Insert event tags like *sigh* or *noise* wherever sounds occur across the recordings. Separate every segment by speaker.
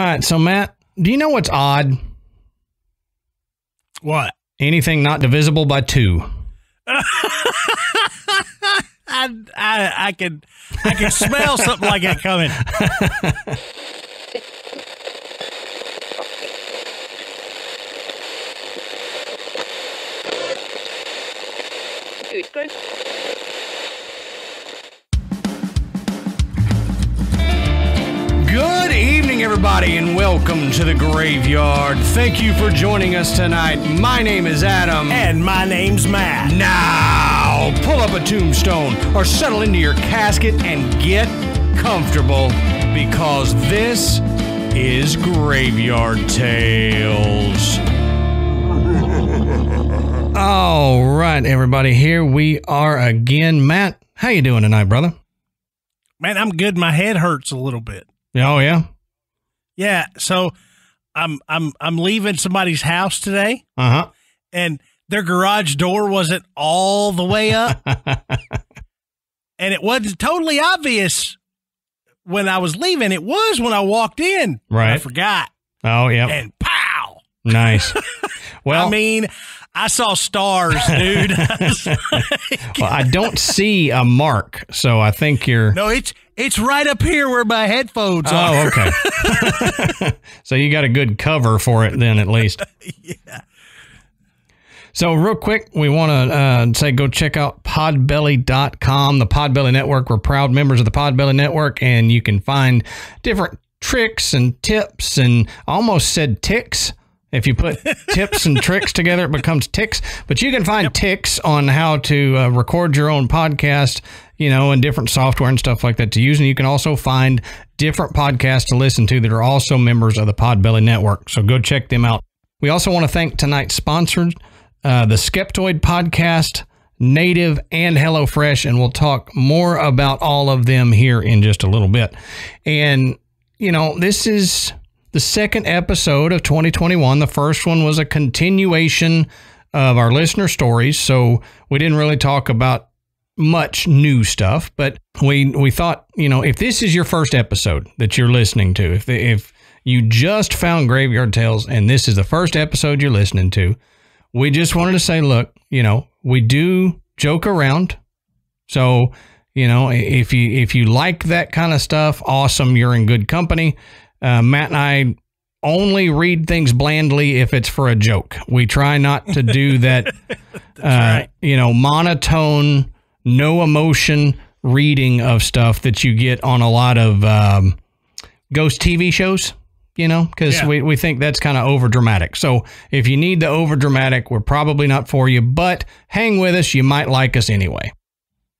Speaker 1: All right, so Matt, do you know what's odd?
Speaker 2: What?
Speaker 1: Anything not divisible by two. *laughs*
Speaker 2: I, I I can I can smell something like that coming.
Speaker 3: Utgård.
Speaker 1: Good everybody, and welcome to the graveyard. Thank you for joining us tonight. My name is Adam.
Speaker 2: And my name's Matt.
Speaker 1: Now, pull up a tombstone or settle into your casket and get comfortable because this is Graveyard Tales. *laughs* All right, everybody, here we are again. Matt, how you doing tonight, brother?
Speaker 2: Man, I'm good. My head hurts a little bit.
Speaker 1: Oh yeah.
Speaker 2: Yeah, so I'm I'm I'm leaving somebody's house today
Speaker 1: Uh huh.
Speaker 2: and their garage door wasn't all the way up *laughs* and it wasn't totally obvious when I was leaving. It was when I walked in.
Speaker 1: Right.
Speaker 2: I forgot.
Speaker 1: Oh yeah.
Speaker 2: And pow.
Speaker 1: Nice. *laughs* Well,
Speaker 2: I mean, I saw stars, dude. *laughs*
Speaker 1: well, I don't see a mark, so I think you're.
Speaker 2: no, it's it's right up here where my headphones are.
Speaker 1: Oh, okay. *laughs* so you got a good cover for it then, at least. *laughs*
Speaker 2: yeah.
Speaker 1: So, real quick, we want to uh, say go check out podbelly.com, the Podbelly Network. We're proud members of the Podbelly Network, and you can find different tricks and tips and almost said ticks. If you put *laughs* tips and tricks together, it becomes ticks. But you can find ticks on how to uh, record your own podcast, you know, and different software and stuff like that to use. And you can also find different podcasts to listen to that are also members of the Podbelly Network. So go check them out. We also want to thank tonight's sponsors, uh, the Skeptoid Podcast, Native, and HelloFresh, and we'll talk more about all of them here in just a little bit. And, you know, this is the second episode of 2021. The first one was a continuation of our listener stories, so we didn't really talk about much new stuff, but we we thought, you know, if this is your first episode that you're listening to, if if you just found Graveyard Tales and this is the first episode you're listening to, we just wanted to say, look, you know, we do joke around. So, you know, if you if you like that kind of stuff, awesome, you're in good company. Uh, Matt and I only read things blandly if it's for a joke. We try not to do *laughs* that, uh,
Speaker 2: right.
Speaker 1: you know, monotone, no emotion reading of stuff that you get on a lot of um, ghost TV shows. You know, because
Speaker 2: Yeah.
Speaker 1: we, we think that's kind of over dramatic. So if you need the over dramatic, we're probably not for you. But hang with us; you might like us anyway.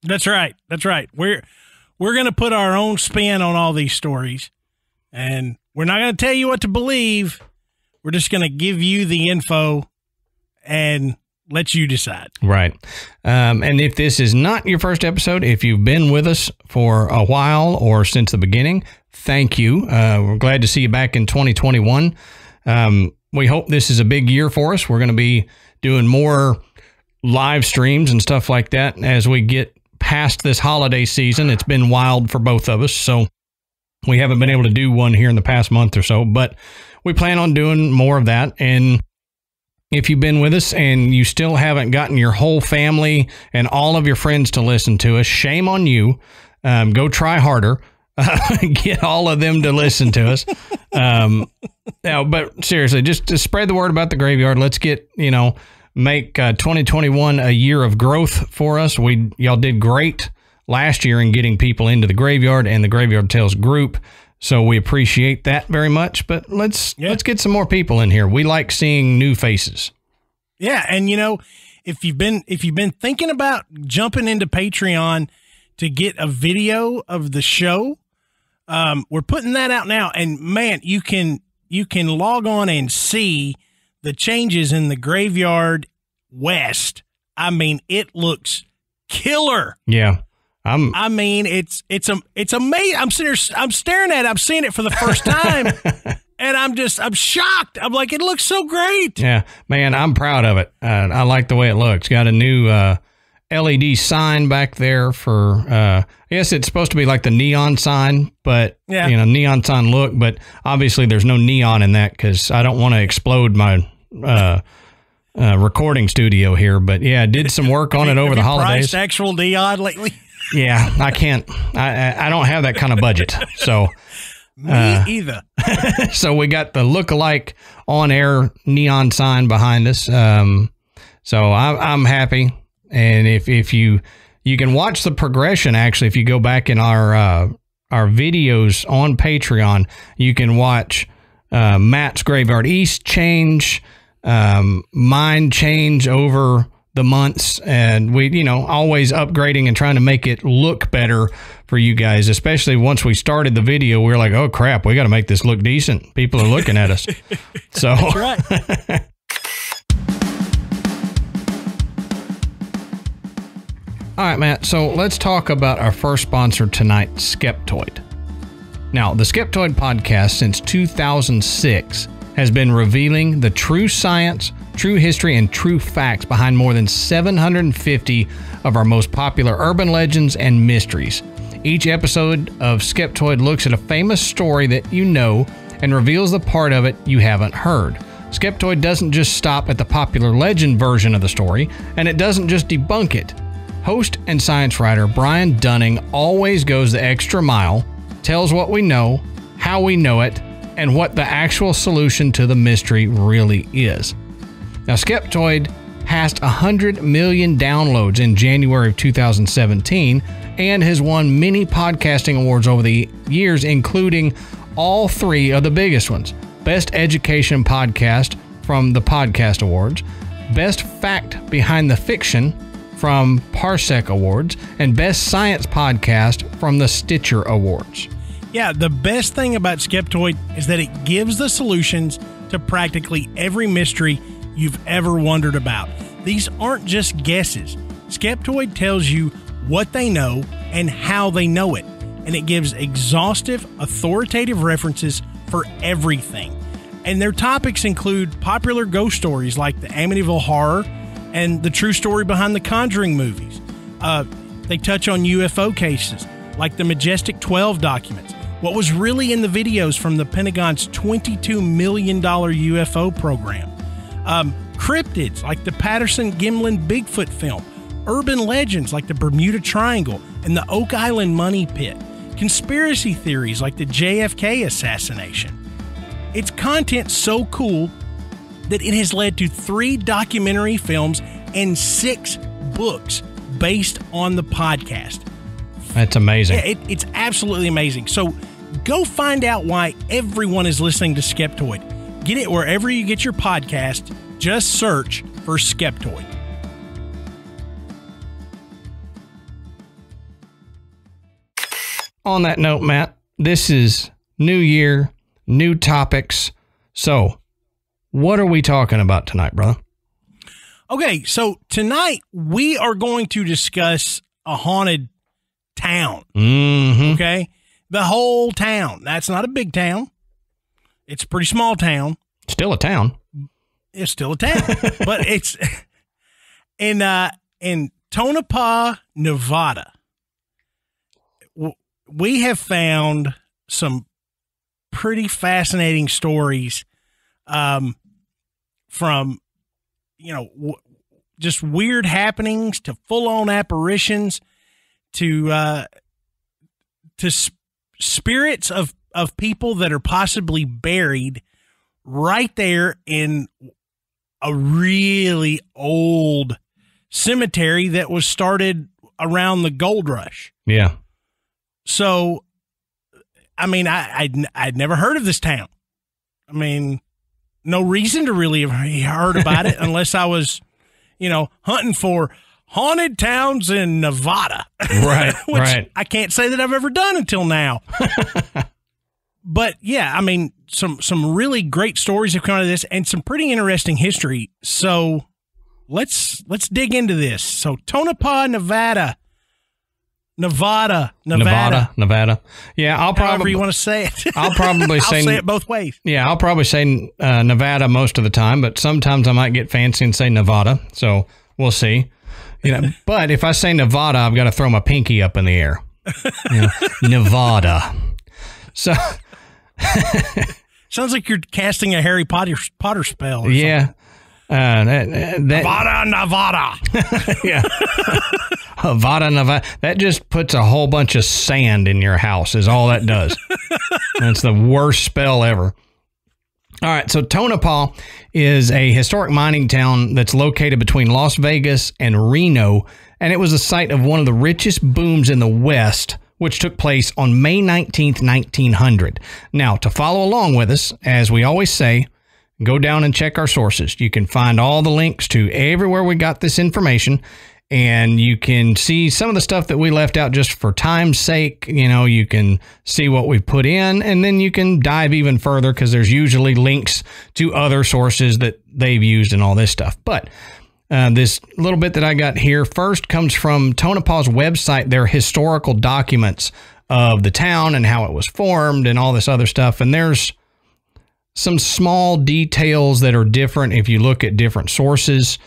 Speaker 2: That's right. That's right. We're we're gonna put our own spin on all these stories, and we're not gonna tell you what to believe. We're just gonna give you the info and let you decide.
Speaker 1: Right. Um, and if this is not your first episode, if you've been with us for a while or since the beginning, thank you. Uh, we're glad to see you back in 2021. Um, we hope this is a big year for us. We're going to be doing more live streams and stuff like that as we get past this holiday season. It's been wild for both of us. So we haven't been able to do one here in the past month or so, but we plan on doing more of that. And if you've been with us and you still haven't gotten your whole family and all of your friends to listen to us, shame on you. Um, go try harder. *laughs* get all of them to listen to us. Um, now, but seriously, just to spread the word about the graveyard. Let's get you know make uh, 2021 a year of growth for us. We y'all did great last year in getting people into the graveyard and the Graveyard Tales group. So we appreciate that very much. But let's
Speaker 2: Yeah.
Speaker 1: let's get some more people in here. We like seeing new faces.
Speaker 2: Yeah, and you know, if you've been if you've been thinking about jumping into Patreon to get a video of the show, um, we're putting that out now. And man, you can you can log on and see the changes in the graveyard west. I mean, it looks killer.
Speaker 1: Yeah. I'm
Speaker 2: I mean, it's it's a it's amazing. I'm sitting here, I'm staring at it. I'm seeing it for the first time, *laughs* and I'm just I'm shocked. I'm like, it looks so great.
Speaker 1: yeah, man, I'm proud of it. Uh, I like the way it looks. Got a new uh LED sign back there for uh I guess it's supposed to be like the neon sign, but
Speaker 2: Yeah.
Speaker 1: you know, neon sign look, but obviously there's no neon in that cuz I don't want to explode my uh uh, recording studio here, but yeah, did some work on it over the holidays.
Speaker 2: actual neon lately?
Speaker 1: Yeah, I can't. I I- don't have that kind of budget. So *laughs*
Speaker 2: Me
Speaker 1: Uh.
Speaker 2: either. *laughs*
Speaker 1: so we got the look-alike on-air neon sign behind us. Um, so I'm I'm happy, and if if you you can watch the progression actually if you go back in our uh, our videos on Patreon, you can watch uh, Matt's Graveyard East change, um, mine change over the months, and we you know always upgrading and trying to make it look better for you guys. Especially once we started the video, we are like, oh crap, we got to make this look decent. People are looking at us. *laughs* So
Speaker 2: Right. *laughs*
Speaker 1: All right, Matt. So let's talk about our first sponsor tonight, Skeptoid. Now, the Skeptoid podcast since 2006 has been revealing the true science, true history, and true facts behind more than 750 of our most popular urban legends and mysteries. Each episode of Skeptoid looks at a famous story that you know and reveals the part of it you haven't heard. Skeptoid doesn't just stop at the popular legend version of the story, and it doesn't just debunk it. Host and science writer Brian Dunning always goes the extra mile, tells what we know, how we know it, and what the actual solution to the mystery really is. Now, Skeptoid passed 100 million downloads in January of 2017 and has won many podcasting awards over the years, including all three of the biggest ones Best Education Podcast from the Podcast Awards, Best Fact Behind the Fiction from Parsec Awards, and Best Science Podcast from the Stitcher Awards.
Speaker 2: Yeah, the best thing about Skeptoid is that it gives the solutions to practically every mystery you've ever wondered about. These aren't just guesses. Skeptoid tells you what they know and how they know it, and it gives exhaustive, authoritative references for everything. And their topics include popular ghost stories like the Amityville Horror and the true story behind the Conjuring movies. Uh, they touch on UFO cases like the Majestic 12 documents, what was really in the videos from the Pentagon's $22 million UFO program, um, cryptids like the Patterson Gimlin Bigfoot film, urban legends like the Bermuda Triangle and the Oak Island Money Pit, conspiracy theories like the JFK assassination. Its content so cool that it has led to three documentary films and six books based on the podcast.
Speaker 1: That's amazing.
Speaker 2: Yeah, it, it's absolutely amazing. So go find out why everyone is listening to Skeptoid. Get it wherever you get your podcast. Just search for Skeptoid.
Speaker 1: on that note, Matt, this is new year, new topics. So, what are we talking about tonight, brother?
Speaker 2: Okay, so tonight we are going to discuss a haunted town.
Speaker 1: Mm-hmm.
Speaker 2: Okay, the whole town. That's not a big town. It's a pretty small town.
Speaker 1: Still a town.
Speaker 2: It's still a town, *laughs* but it's in uh in Tonopah, Nevada. We have found some pretty fascinating stories um from you know w- just weird happenings to full-on apparitions to uh to sp- spirits of of people that are possibly buried right there in a really old cemetery that was started around the gold rush.
Speaker 1: Yeah.
Speaker 2: So, I mean, I, I'd, I'd never heard of this town. I mean, no reason to really have heard about it *laughs* unless I was, you know, hunting for haunted towns in Nevada. *laughs*
Speaker 1: Right.
Speaker 2: which
Speaker 1: right.
Speaker 2: I can't say that I've ever done until now. *laughs* but yeah, I mean, some some really great stories have come out of this, and some pretty interesting history. So let's let's dig into this. So Tonopah, Nevada, Nevada, Nevada,
Speaker 1: Nevada. Nevada. Yeah, I'll
Speaker 2: however
Speaker 1: probably
Speaker 2: you want to say it. *laughs*
Speaker 1: I'll probably
Speaker 2: I'll
Speaker 1: say,
Speaker 2: say it both ways.
Speaker 1: Yeah, I'll probably say uh, Nevada most of the time, but sometimes I might get fancy and say Nevada. So we'll see. You know, but if I say Nevada, I've got to throw my pinky up in the air. You know, Nevada. So
Speaker 2: Sounds like you're casting a Harry Potter Potter spell. or
Speaker 1: yeah, uh, that, that.
Speaker 2: Nevada, Nevada. *laughs*
Speaker 1: yeah, Nevada, Nevada. That just puts a whole bunch of sand in your house. Is all that does. That's the worst spell ever. All right, so Tonopah is a historic mining town that's located between Las Vegas and Reno, and it was the site of one of the richest booms in the West, which took place on May 19th, 1900. Now, to follow along with us, as we always say, go down and check our sources. You can find all the links to everywhere we got this information and you can see some of the stuff that we left out just for time's sake. You know, you can see what we've put in and then you can dive even further because there's usually links to other sources that they've used and all this stuff. But uh, this little bit that I got here first comes from Tonopah's website, their historical documents of the town and how it was formed and all this other stuff. And there's some small details that are different if you look at different sources.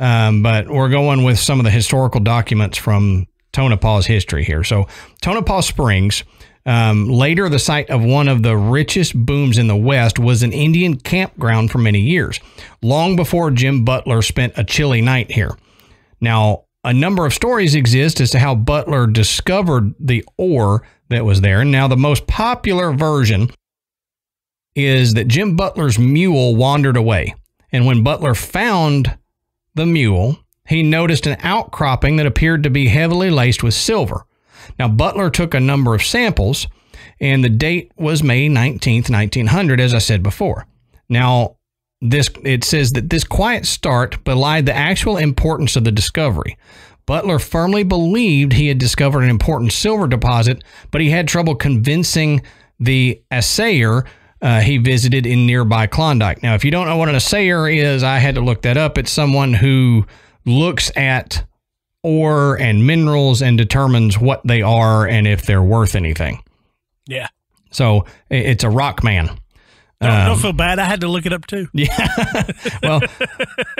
Speaker 1: Um, but we're going with some of the historical documents from Tonopah's history here. So, Tonopah Springs, um, later the site of one of the richest booms in the West, was an Indian campground for many years, long before Jim Butler spent a chilly night here. Now, a number of stories exist as to how Butler discovered the ore that was there. And now, the most popular version is that Jim Butler's mule wandered away. And when Butler found the mule, he noticed an outcropping that appeared to be heavily laced with silver. Now, Butler took a number of samples, and the date was May 19th, 1900, as I said before. Now, this it says that this quiet start belied the actual importance of the discovery. Butler firmly believed he had discovered an important silver deposit, but he had trouble convincing the assayer uh, he visited in nearby Klondike. Now, if you don't know what an assayer is, I had to look that up. It's someone who looks at ore and minerals and determines what they are and if they're worth anything.
Speaker 2: Yeah.
Speaker 1: So it's a rock man.
Speaker 2: Don't,
Speaker 1: Um,
Speaker 2: don't feel bad. I had to look it up too.
Speaker 1: Yeah. *laughs* well,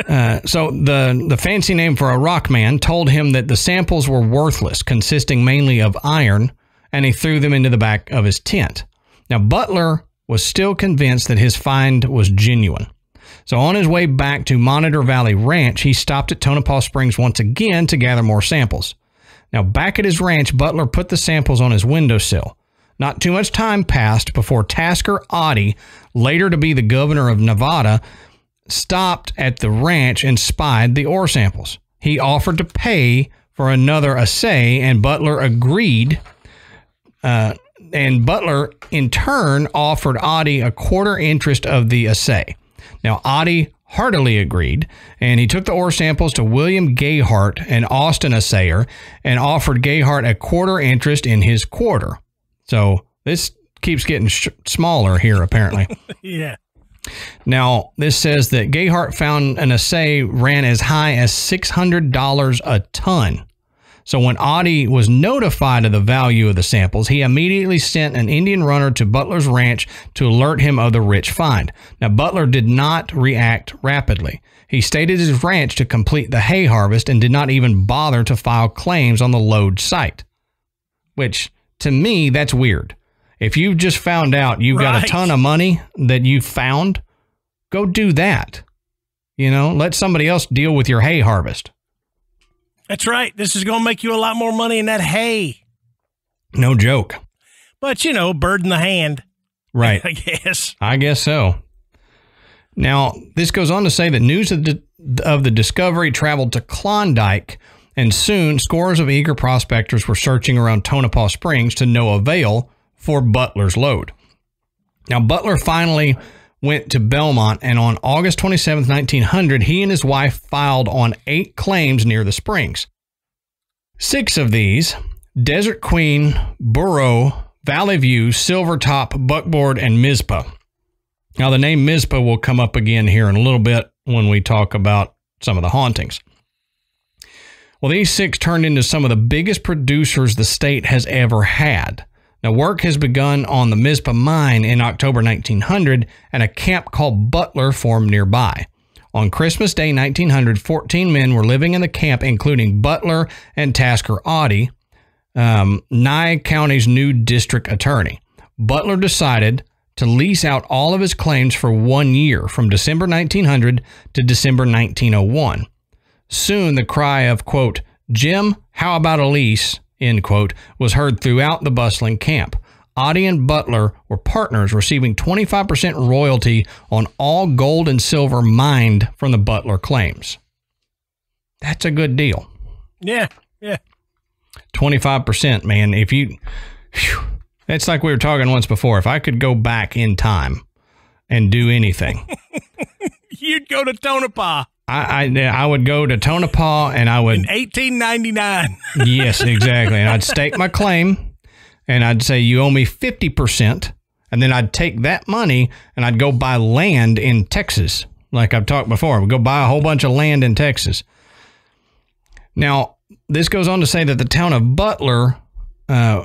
Speaker 1: uh, so the the fancy name for a rock man told him that the samples were worthless, consisting mainly of iron, and he threw them into the back of his tent. Now Butler was still convinced that his find was genuine. So on his way back to Monitor Valley Ranch, he stopped at Tonopah Springs once again to gather more samples. Now back at his ranch, Butler put the samples on his windowsill. Not too much time passed before Tasker Oddie, later to be the governor of Nevada, stopped at the ranch and spied the ore samples. He offered to pay for another assay, and Butler agreed. Uh, and Butler, in turn, offered Oddie a quarter interest of the assay. Now, Oddie heartily agreed, and he took the ore samples to William Gayhart, an Austin assayer, and offered Gayhart a quarter interest in his quarter. So this keeps getting sh- smaller here, apparently. *laughs*
Speaker 2: Yeah.
Speaker 1: Now, this says that Gayhart found an assay ran as high as $600 a ton. So when Oddie was notified of the value of the samples, he immediately sent an Indian runner to Butler's ranch to alert him of the rich find. Now, Butler did not react rapidly. He stayed at his ranch to complete the hay harvest and did not even bother to file claims on the lode site. Which, to me, that's weird. If you've just found out you've got a ton of money that you found, go do that. You know, let somebody else deal with your hay harvest.
Speaker 2: That's right. This is going to make you a lot more money in that hay.
Speaker 1: No joke.
Speaker 2: But, you know, bird in the hand,
Speaker 1: Right. *laughs*
Speaker 2: I guess.
Speaker 1: I guess so. Now, this goes on to say that news of the, of the discovery traveled to Klondike, and soon scores of eager prospectors were searching around Tonopah Springs to no avail for Butler's lode. Now, Butler finally went to Belmont, and on August 27, 1900, he and his wife filed on eight claims near the springs. Six of these Desert Queen, Burro, Valley View, Silvertop, Buckboard, and Mizpah. Now, the name Mizpah will come up again here in a little bit when we talk about some of the hauntings. Well, these six turned into some of the biggest producers the state has ever had. Now, work has begun on the Mizpah mine in October 1900, and a camp called Butler formed nearby. On Christmas Day 1900, 14 men were living in the camp, including Butler and Tasker Oddie, um, Nye County's new district attorney. Butler decided to lease out all of his claims for one year from December 1900 to December 1901. Soon the cry of, quote, Jim, how about a lease, end quote, was heard throughout the bustling camp. Oddie and Butler were partners, receiving 25% royalty on all gold and silver mined from the Butler claims. That's a good deal.
Speaker 2: Yeah, yeah.
Speaker 1: 25%, man. If you, whew, it's like we were talking once before. If I could go back in time and do anything, *laughs*
Speaker 2: You'd go to Tonopah
Speaker 1: I, I, I would go to Tonopah and I would,
Speaker 2: in 1899. *laughs*
Speaker 1: yes, exactly. And I'd stake my claim and I'd say, you owe me 50%. And then I'd take that money and I'd go buy land in Texas. Like I've talked before, I would go buy a whole bunch of land in Texas. Now, this goes on to say that the town of Butler uh,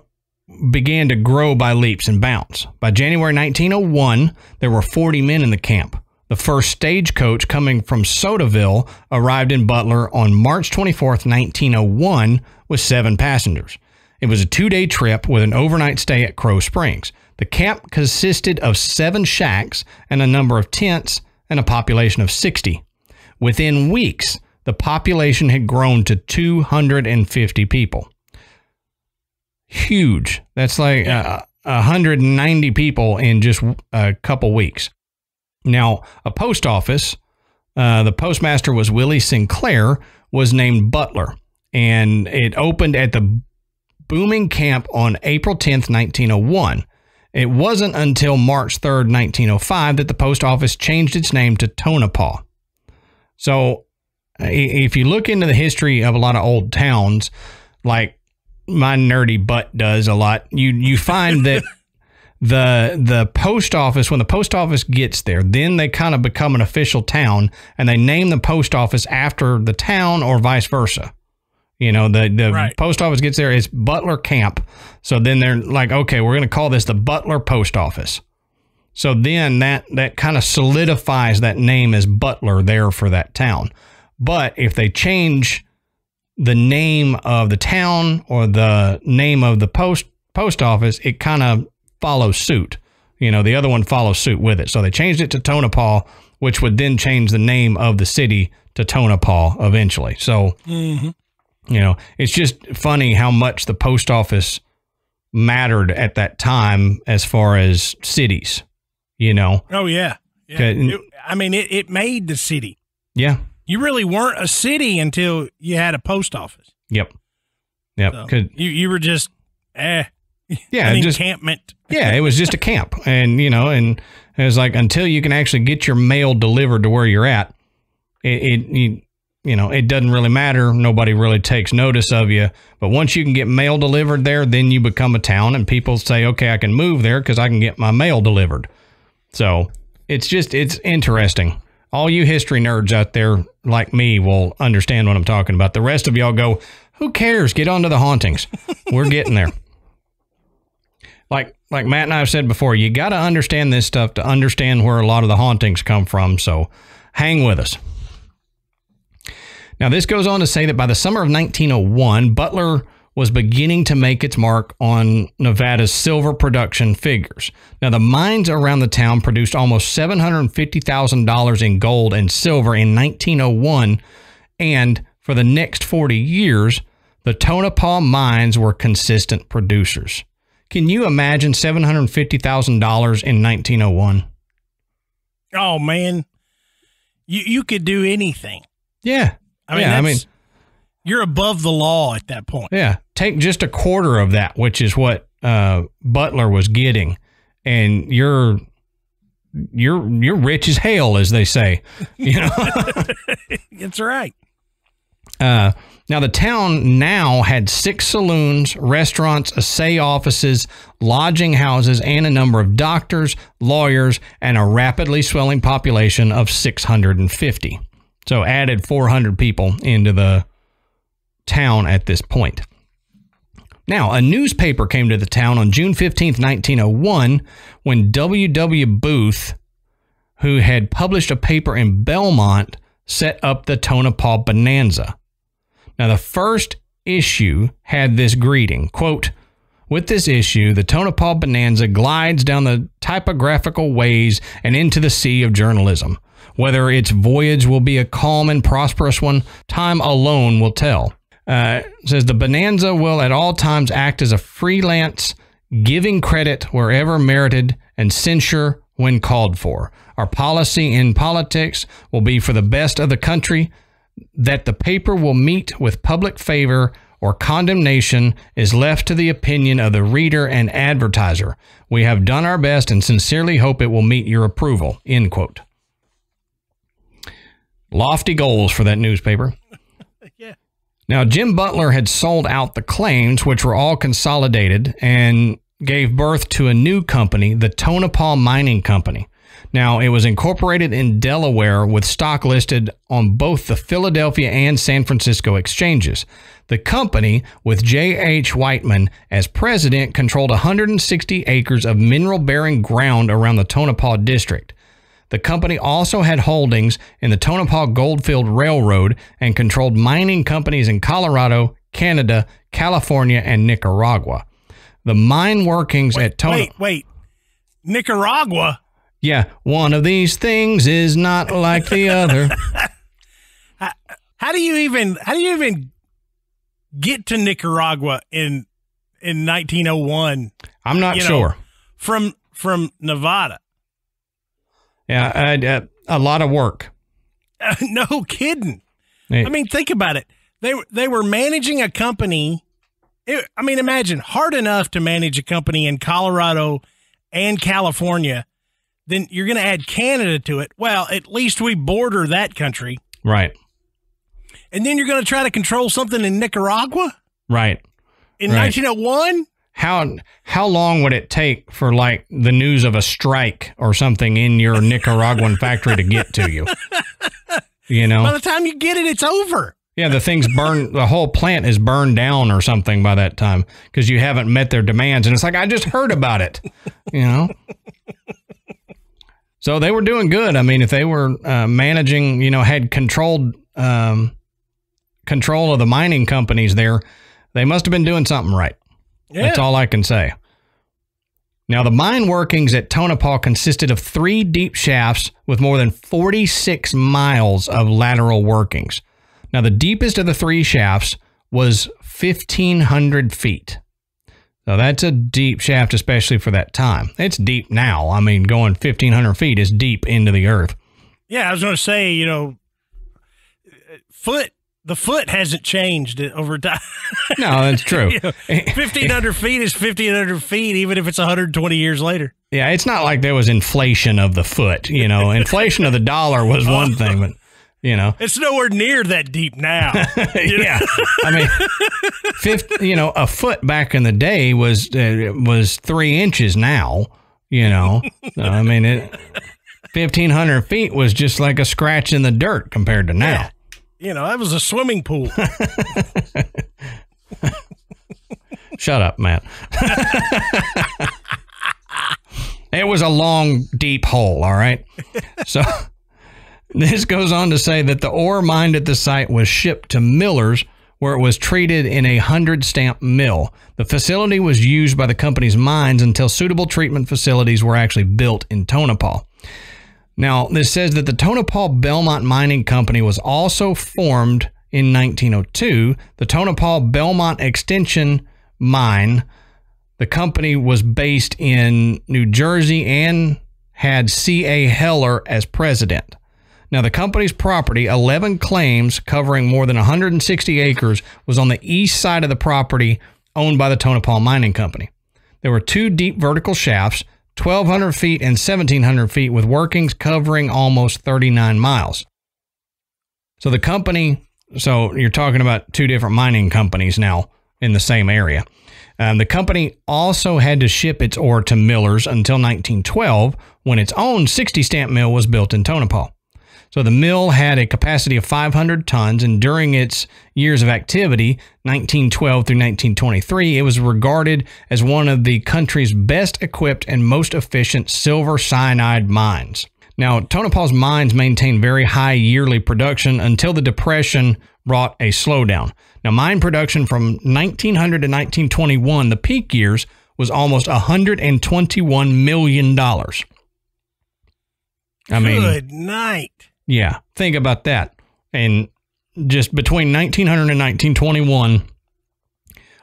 Speaker 1: began to grow by leaps and bounds. By January 1901, there were 40 men in the camp. The first stagecoach coming from Sodaville arrived in Butler on March 24, 1901, with seven passengers. It was a two day trip with an overnight stay at Crow Springs. The camp consisted of seven shacks and a number of tents and a population of 60. Within weeks, the population had grown to 250 people. Huge. That's like uh, 190 people in just a couple weeks. Now, a post office, uh, the postmaster was Willie Sinclair, was named Butler, and it opened at the booming camp on April 10th, 1901. It wasn't until March 3rd, 1905, that the post office changed its name to Tonopah. So, if you look into the history of a lot of old towns, like my nerdy butt does a lot, you you find that *laughs* the the post office when the post office gets there then they kind of become an official town and they name the post office after the town or vice versa. You know the the
Speaker 2: Right.
Speaker 1: post office gets there it's butler camp. So then they're like okay we're going to call this the butler post office. So then that that kind of solidifies that name as butler there for that town. But if they change the name of the town or the name of the post post office, it kind of follows suit. You know, the other one follows suit with it. So they changed it to Tonopah, which would then change the name of the city to Tonopah eventually. So, you know, it's just funny how much the post office mattered at that time as far as cities, you know?
Speaker 2: Oh, yeah. yeah. It- I mean, it, it made the city.
Speaker 1: Yeah.
Speaker 2: You really weren't a city until you had a post office.
Speaker 1: Yep. Yep.
Speaker 2: So you, you were just, eh,
Speaker 1: yeah.
Speaker 2: an
Speaker 1: just,
Speaker 2: encampment.
Speaker 1: yeah, it was just a camp, and you know, and it was like until you can actually get your mail delivered to where you're at, it, it you, you know, it doesn't really matter. Nobody really takes notice of you. But once you can get mail delivered there, then you become a town, and people say, okay, I can move there because I can get my mail delivered. So it's just it's interesting. All you history nerds out there like me will understand what I'm talking about. The rest of y'all go, who cares? Get on to the hauntings. We're getting there like like Matt and I have said before, you got to understand this stuff to understand where a lot of the hauntings come from. So hang with us. Now, this goes on to say that by the summer of 1901, Butler was beginning to make its mark on Nevada's silver production figures. Now, the mines around the town produced almost $750,000 in gold and silver in 1901, and for the next 40 years, the Tonopah mines were consistent producers. Can you imagine $750,000 in 1901?
Speaker 2: Oh, man. You, you could do anything.
Speaker 1: Yeah.
Speaker 2: I mean,
Speaker 1: yeah, I mean,
Speaker 2: You're above the law at that point.
Speaker 1: yeah. Take just a quarter of that, which is what uh, Butler was getting, and you're you're you're rich as hell, as they say. *laughs* You know. *laughs*
Speaker 2: It's right.
Speaker 1: Uh, now, the town now had six saloons, restaurants, assay offices, lodging houses, and a number of doctors, lawyers, and a rapidly swelling population of 650. So, added 400 people into the town at this point. Now, a newspaper came to the town on June 15th, 1901, when W.W. Booth, who had published a paper in Belmont, set up the Tonopah Bonanza. Now, the first issue had this greeting quote, with this issue, the Tonopah Bonanza glides down the typographical ways and into the sea of journalism. Whether its voyage will be a calm and prosperous one, time alone will tell. Uh, says the Bonanza will at all times act as a freelance, giving credit wherever merited and censure when called for. Our policy in politics will be for the best of the country, that the paper will meet with public favor or condemnation is left to the opinion of the reader and advertiser. We have done our best and sincerely hope it will meet your approval. End quote. Lofty goals for that newspaper. *laughs*
Speaker 2: yeah.
Speaker 1: Now, Jim Butler had sold out the claims, which were all consolidated, and gave birth to a new company, the Tonopah Mining Company. Now, it was incorporated in Delaware with stock listed on both the Philadelphia and San Francisco exchanges. The company, with J.H. Whiteman as president, controlled 160 acres of mineral bearing ground around the Tonopah district. The company also had holdings in the Tonopah Goldfield Railroad and controlled mining companies in Colorado, Canada, California, and Nicaragua. The mine workings
Speaker 2: Wait,
Speaker 1: at Tonopah.
Speaker 2: wait, wait. Nicaragua.
Speaker 1: Yeah, one of these things is not like the other. *laughs*
Speaker 2: How do you even how do you even get to Nicaragua in in 1901
Speaker 1: I'm not
Speaker 2: You know,
Speaker 1: sure.
Speaker 2: from from Nevada?
Speaker 1: Yeah, I, uh, a lot of work. *laughs*
Speaker 2: no kidding.
Speaker 1: It-
Speaker 2: I mean, think about it. They were they were managing a company. It, I mean, imagine hard enough to manage a company in Colorado and California. Then you're going to add Canada to it. Well, at least we border that country.
Speaker 1: right,
Speaker 2: And then you're going to try to control something in Nicaragua
Speaker 1: right.
Speaker 2: in
Speaker 1: Right.
Speaker 2: 1901.
Speaker 1: How how long would it take for like the news of a strike or something in your Nicaraguan *laughs* factory to get to you? You know.
Speaker 2: By the time you get it, it's over.
Speaker 1: yeah, the thing's burned. The whole plant is burned down or something by that time because you haven't met their demands, and it's like I just heard about it. You know. So they were doing good. I mean, if they were uh, managing, you know, had controlled um, control of the mining companies there, they must have been doing something right.
Speaker 2: Yeah.
Speaker 1: That's all I can say. Now, the mine workings at Tonopah consisted of three deep shafts with more than 46 miles of lateral workings. Now, the deepest of the three shafts was 1,500 feet. So that's a deep shaft, especially for that time. It's deep now. I mean, going 1,500 feet is deep into the earth.
Speaker 2: Yeah, I was going to say, you know, foot. The foot hasn't changed over time. *laughs*
Speaker 1: No, that's true. *laughs*
Speaker 2: You know, 1,500 feet is 1,500 feet, even if it's 120 years later.
Speaker 1: Yeah, it's not like there was inflation of the foot. You know, inflation of the dollar was one *laughs* oh. thing, but you know,
Speaker 2: It's nowhere near that deep now. *laughs*
Speaker 1: yeah. I mean, you know, a foot back in the day was uh, was three inches. Now, you know, I mean, it fifteen hundred feet was just like a scratch in the dirt compared to now.
Speaker 2: you know, that was a swimming pool. *laughs*
Speaker 1: Shut up, Matt. *laughs* it was a long, deep hole. All right. So this goes on to say that the ore mined at the site was shipped to Millers, where it was treated in a hundred stamp mill. The facility was used by the company's mines until suitable treatment facilities were actually built in Tonopah. Now, this says that the Tonopah Belmont Mining Company was also formed in 1902. The Tonopah Belmont Extension Mine, the company was based in New Jersey and had C.A. Heller as president. Now, the company's property, 11 claims covering more than 160 acres, was on the east side of the property owned by the Tonopah Mining Company. There were two deep vertical shafts, 1,200 feet and 1,700 feet, with workings covering almost 39 miles. So the company, so you're talking about two different mining companies now in the same area. Um, the company also had to ship its ore to Millers until 1912 when its own 60 stamp mill was built in Tonopah. So the mill had a capacity of 500 tons, and during its years of activity, 1912 through 1923, it was regarded as one of the country's best equipped and most efficient silver cyanide mines. Now, Tonopah's mines maintained very high yearly production until the Depression brought a slowdown. Now, mine production from 1900 to 1921, the peak years, was almost 121 million dollars. I mean,
Speaker 2: Good night.
Speaker 1: Yeah, think about that. And just between 1900 and 1921,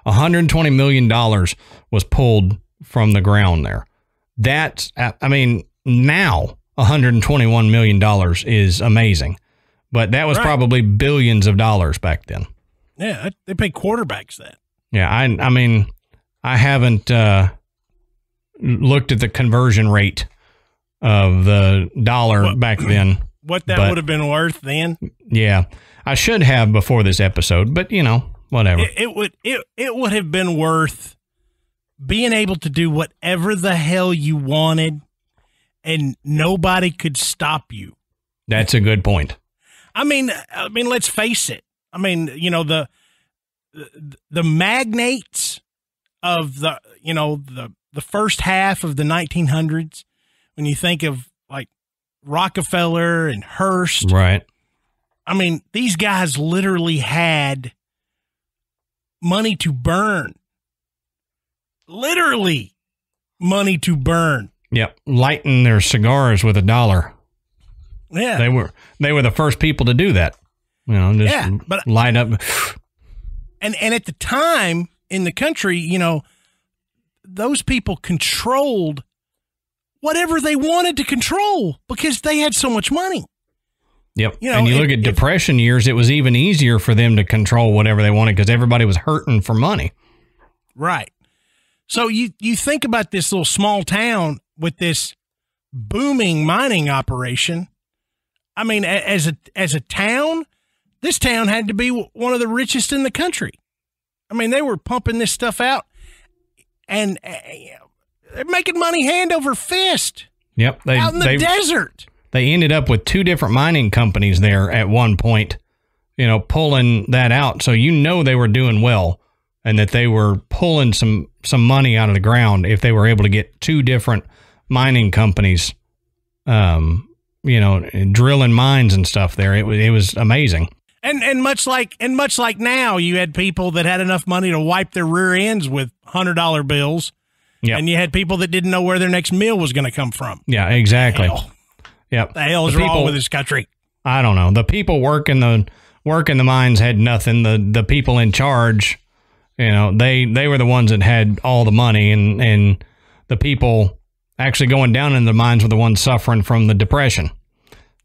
Speaker 1: 120 million dollars was pulled from the ground there. That's, I mean, now 121 million dollars is amazing, but that was
Speaker 2: Right.
Speaker 1: probably billions of dollars back then.
Speaker 2: Yeah, they pay quarterbacks that.
Speaker 1: Yeah, I, I mean, I haven't uh, looked at the conversion rate of the dollar
Speaker 2: Well-
Speaker 1: back then.
Speaker 2: What that
Speaker 1: But-
Speaker 2: would have been worth then.
Speaker 1: Yeah, I should have before this episode, but you know, whatever.
Speaker 2: It, it would it it would have been worth being able to do whatever the hell you wanted and nobody could stop you.
Speaker 1: That's a good point.
Speaker 2: I mean, I mean, let's face it. I mean, you know the the, the magnates of the you know the the first half of the 1900s. When you think of Rockefeller and Hearst,
Speaker 1: Right.
Speaker 2: I mean, these guys literally had money to burn. Literally money to burn.
Speaker 1: Yep. Lighting their cigars with a dollar.
Speaker 2: Yeah.
Speaker 1: They were they were the first people to do that. You know, just
Speaker 2: Yeah, but-
Speaker 1: light up. *sighs*
Speaker 2: and and at the time in the country, you know, those people controlled whatever they wanted to control because they had so much money.
Speaker 1: Yep.
Speaker 2: You know,
Speaker 1: and you look at
Speaker 2: if-
Speaker 1: depression years, it was even easier for them to control whatever they wanted because everybody was hurting for money.
Speaker 2: Right. So you you think about this little small town with this booming mining operation. I mean, as a as a town, this town had to be one of the richest in the country. I mean, they were pumping this stuff out, and uh, they're making money hand over fist
Speaker 1: Yep. They
Speaker 2: out in the
Speaker 1: they,
Speaker 2: desert.
Speaker 1: they ended up with two different mining companies there at one point, you know, pulling that out. So you know they were doing well and that they were pulling some some money out of the ground if they were able to get two different mining companies um you know drilling mines and stuff there it was it was amazing
Speaker 2: And and much like and much like now, you had people that had enough money to wipe their rear ends with hundred dollar bills,
Speaker 1: Yep.
Speaker 2: and you had people that didn't know where their next meal was going to come from.
Speaker 1: yeah exactly
Speaker 2: Hell,
Speaker 1: yep
Speaker 2: the hell is
Speaker 1: The
Speaker 2: wrong with this country?
Speaker 1: I don't know. The people working the working the mines had nothing. The the people in charge, you know, they they were the ones that had all the money, and and the people actually going down in the mines were the ones suffering from the depression.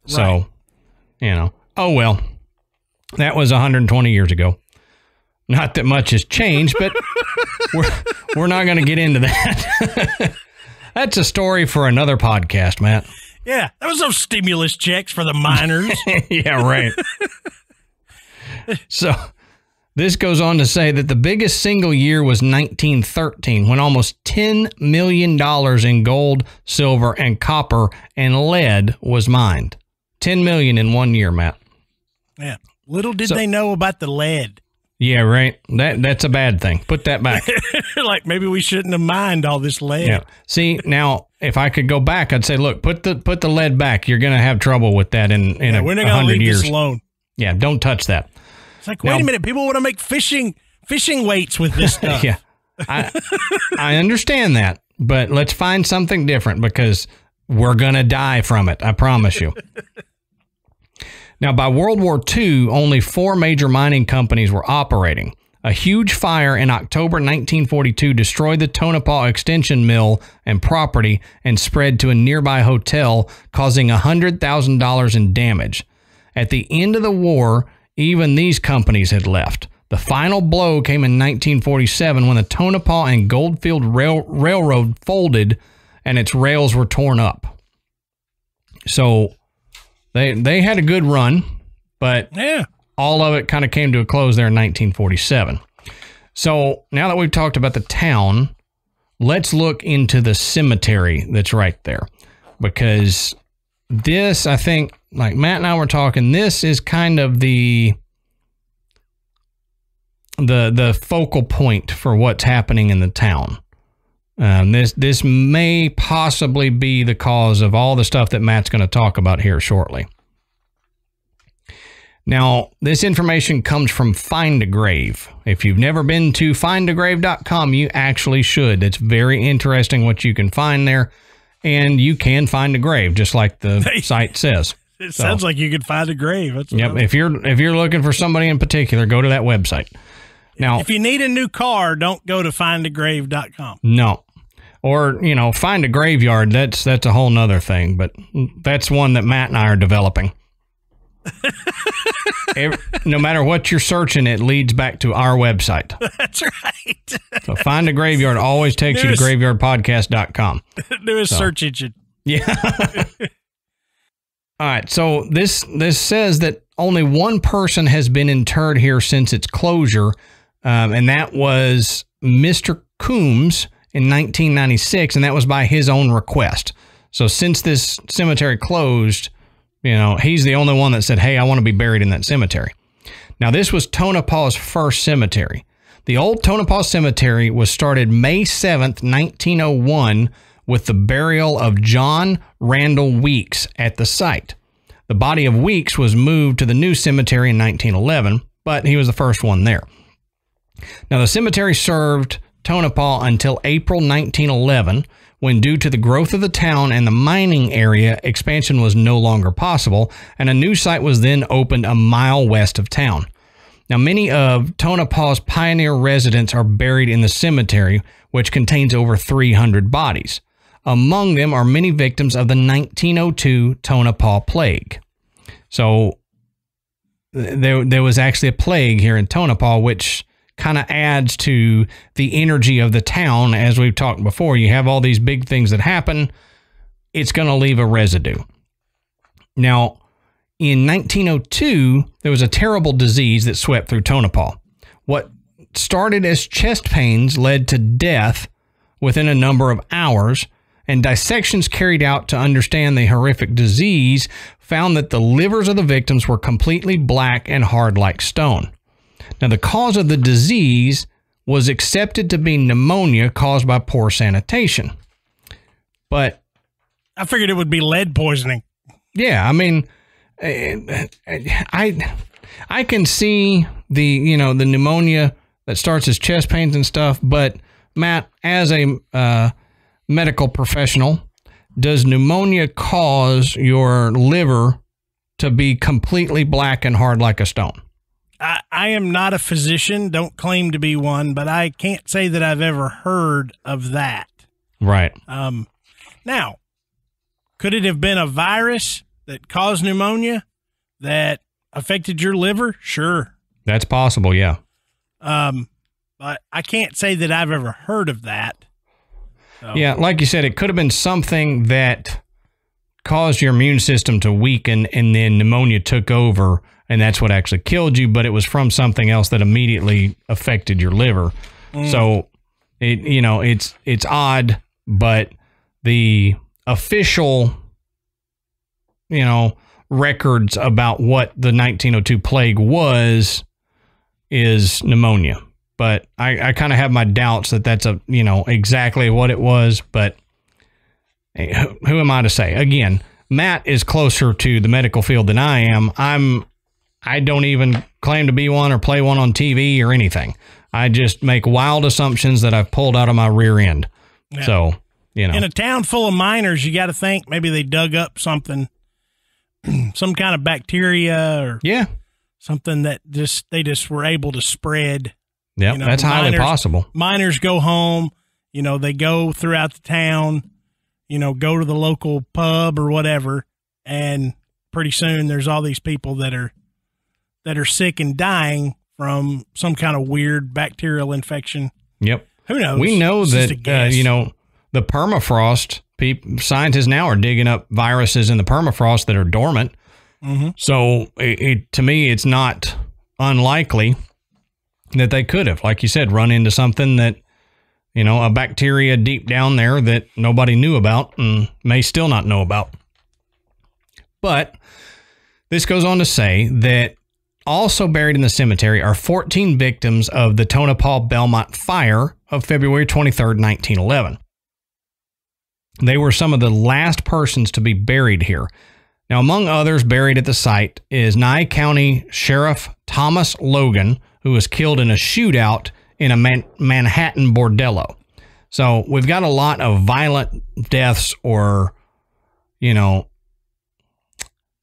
Speaker 1: So, you know, oh well, that was 120 years ago. Not that much has changed, but *laughs* we're we're not going to get into that. *laughs* That's a story for another podcast, Matt.
Speaker 2: Yeah, that was those stimulus checks for the miners. *laughs*
Speaker 1: yeah, right. so this goes on to say that the biggest single year was 1913 when almost $10 million in gold, silver, and copper and lead was mined. 10 million in one year, Matt.
Speaker 2: yeah, little did
Speaker 1: So-
Speaker 2: they know about the lead.
Speaker 1: Yeah, right. That that's a bad thing. Put that back. *laughs*
Speaker 2: like maybe we shouldn't have mined all this lead.
Speaker 1: Yeah. See, now if I could go back, I'd say, look, put the put the lead back. You're going to have trouble with that in in
Speaker 2: Yeah,
Speaker 1: a
Speaker 2: we're not to
Speaker 1: hundred
Speaker 2: leave
Speaker 1: years.
Speaker 2: this alone.
Speaker 1: Yeah, don't touch that.
Speaker 2: It's like, wait a minute, people want to make fishing fishing weights with this *laughs* stuff.
Speaker 1: yeah. I I understand that, but let's find something different because we're gonna die from it. I promise you. Now, by World War II, only four major mining companies were operating. A huge fire in October 1942 destroyed the Tonopah Extension Mill and property and spread to a nearby hotel, causing $100,000 in damage. At the end of the war, even these companies had left. The final blow came in 1947 when the Tonopah and Goldfield Rail- Railroad folded and its rails were torn up. So they they had a good run, but
Speaker 2: yeah.
Speaker 1: all of it kind of came to a close there in 1947. So now that we've talked about the town, let's look into the cemetery that's right there. Because this, I think, like Matt and I were talking, this is kind of the the the focal point for what's happening in the town. Um, this this may possibly be the cause of all the stuff that Matt's going to talk about here shortly. Now, this information comes from Find a Grave. If you've never been to findagrave.com, you actually should. It's very interesting what you can find there, and you can find a grave, just like the *laughs* site says.
Speaker 2: It so, sounds like you could find a grave. That's
Speaker 1: yep. If you're if you're looking for somebody in particular, go to that website. Now,
Speaker 2: if you need a new car, don't go to findagrave.com.
Speaker 1: No. Or, you know, find a graveyard. That's that's a whole nother thing, but that's one that Matt and I are developing. *laughs* Every, no matter what you're searching, it leads back to our website. *laughs*
Speaker 2: That's right.
Speaker 1: so find a graveyard always takes Newest, you to graveyardpodcast.com. *laughs*
Speaker 2: Newest so, search engine.
Speaker 1: Yeah. All right. So this this says that only one person has been interred here since its closure, um, and that was Mr. Coombs in 1996, and that was by his own request. So since this cemetery closed, you know, he's the only one that said, Hey, I want to be buried in that cemetery. Now, this was Tonopah's first cemetery. The old Tonopah Cemetery was started May 7th, 1901, with the burial of John Randall Weeks at the site. The body of Weeks was moved to the new cemetery in 1911, but he was the first one there. Now, the cemetery served Tonopah until April 1911 when, due to the growth of the town and the mining area, expansion was no longer possible, and a new site was then opened a mile west of town. Now, many of Tonopah's pioneer residents are buried in the cemetery, which contains over 300 bodies. Among them are many victims of the 1902 Tonopah plague. So, there, there was actually a plague here in Tonopah, which kind of adds to the energy of the town. As we've talked before, you have all these big things that happen, it's going to leave a residue. Now, in 1902, there was a terrible disease that swept through Tonopah. What started as chest pains led to death within a number of hours, and dissections carried out to understand the horrific disease found that the livers of the victims were completely black and hard like stone. Now, the cause of the disease was accepted to be pneumonia caused by poor sanitation. But
Speaker 2: I figured it would be lead poisoning.
Speaker 1: Yeah, I mean, I I can see the you know the pneumonia that starts as chest pains and stuff, but Matt, as a uh, medical professional, does pneumonia cause your liver to be completely black and hard like a stone?
Speaker 2: I, I am not a physician, don't claim to be one, but I can't say that I've ever heard of that.
Speaker 1: Right.
Speaker 2: Um, now, could it have been a virus that caused pneumonia that affected your liver? Sure.
Speaker 1: That's possible, yeah.
Speaker 2: Um, but I can't say that I've ever heard of that.
Speaker 1: So. Yeah, like you said, it could have been something that caused your immune system to weaken and then pneumonia took over and that's what actually killed you, but it was from something else that immediately affected your liver. Mm. So it you know, it's it's odd, but the official you know, records about what the 1902 plague was is pneumonia. But I, I kind of have my doubts that that's a you know exactly what it was. But hey, who, who am I to say? Again, Matt is closer to the medical field than I am. I'm I don't even claim to be one or play one on TV or anything. I just make wild assumptions that I've pulled out of my rear end. Yeah. So, you know.
Speaker 2: In a town full of miners, you got to think maybe they dug up something, *clears throat* some kind of bacteria or
Speaker 1: yeah,
Speaker 2: something that just they just were able to spread.
Speaker 1: Yeah, you know, that's highly miners, possible.
Speaker 2: Miners go home, you know, they go throughout the town, you know, go to the local pub or whatever, and pretty soon there's all these people that are that are sick and dying from some kind of weird bacterial infection.
Speaker 1: Yep.
Speaker 2: Who knows?
Speaker 1: We know it's that uh, you know the permafrost. People, scientists now are digging up viruses in the permafrost that are dormant. Mm-hmm. So it, it, to me, it's not unlikely that they could have, like you said, run into something that you know a bacteria deep down there that nobody knew about and may still not know about. But this goes on to say that also buried in the cemetery are 14 victims of the Tonopah Belmont fire of February 23, 1911. They were some of the last persons to be buried here. Now, among others buried at the site is Nye County Sheriff Thomas Logan, who was killed in a shootout in a Man- Manhattan bordello. So we've got a lot of violent deaths or, you know,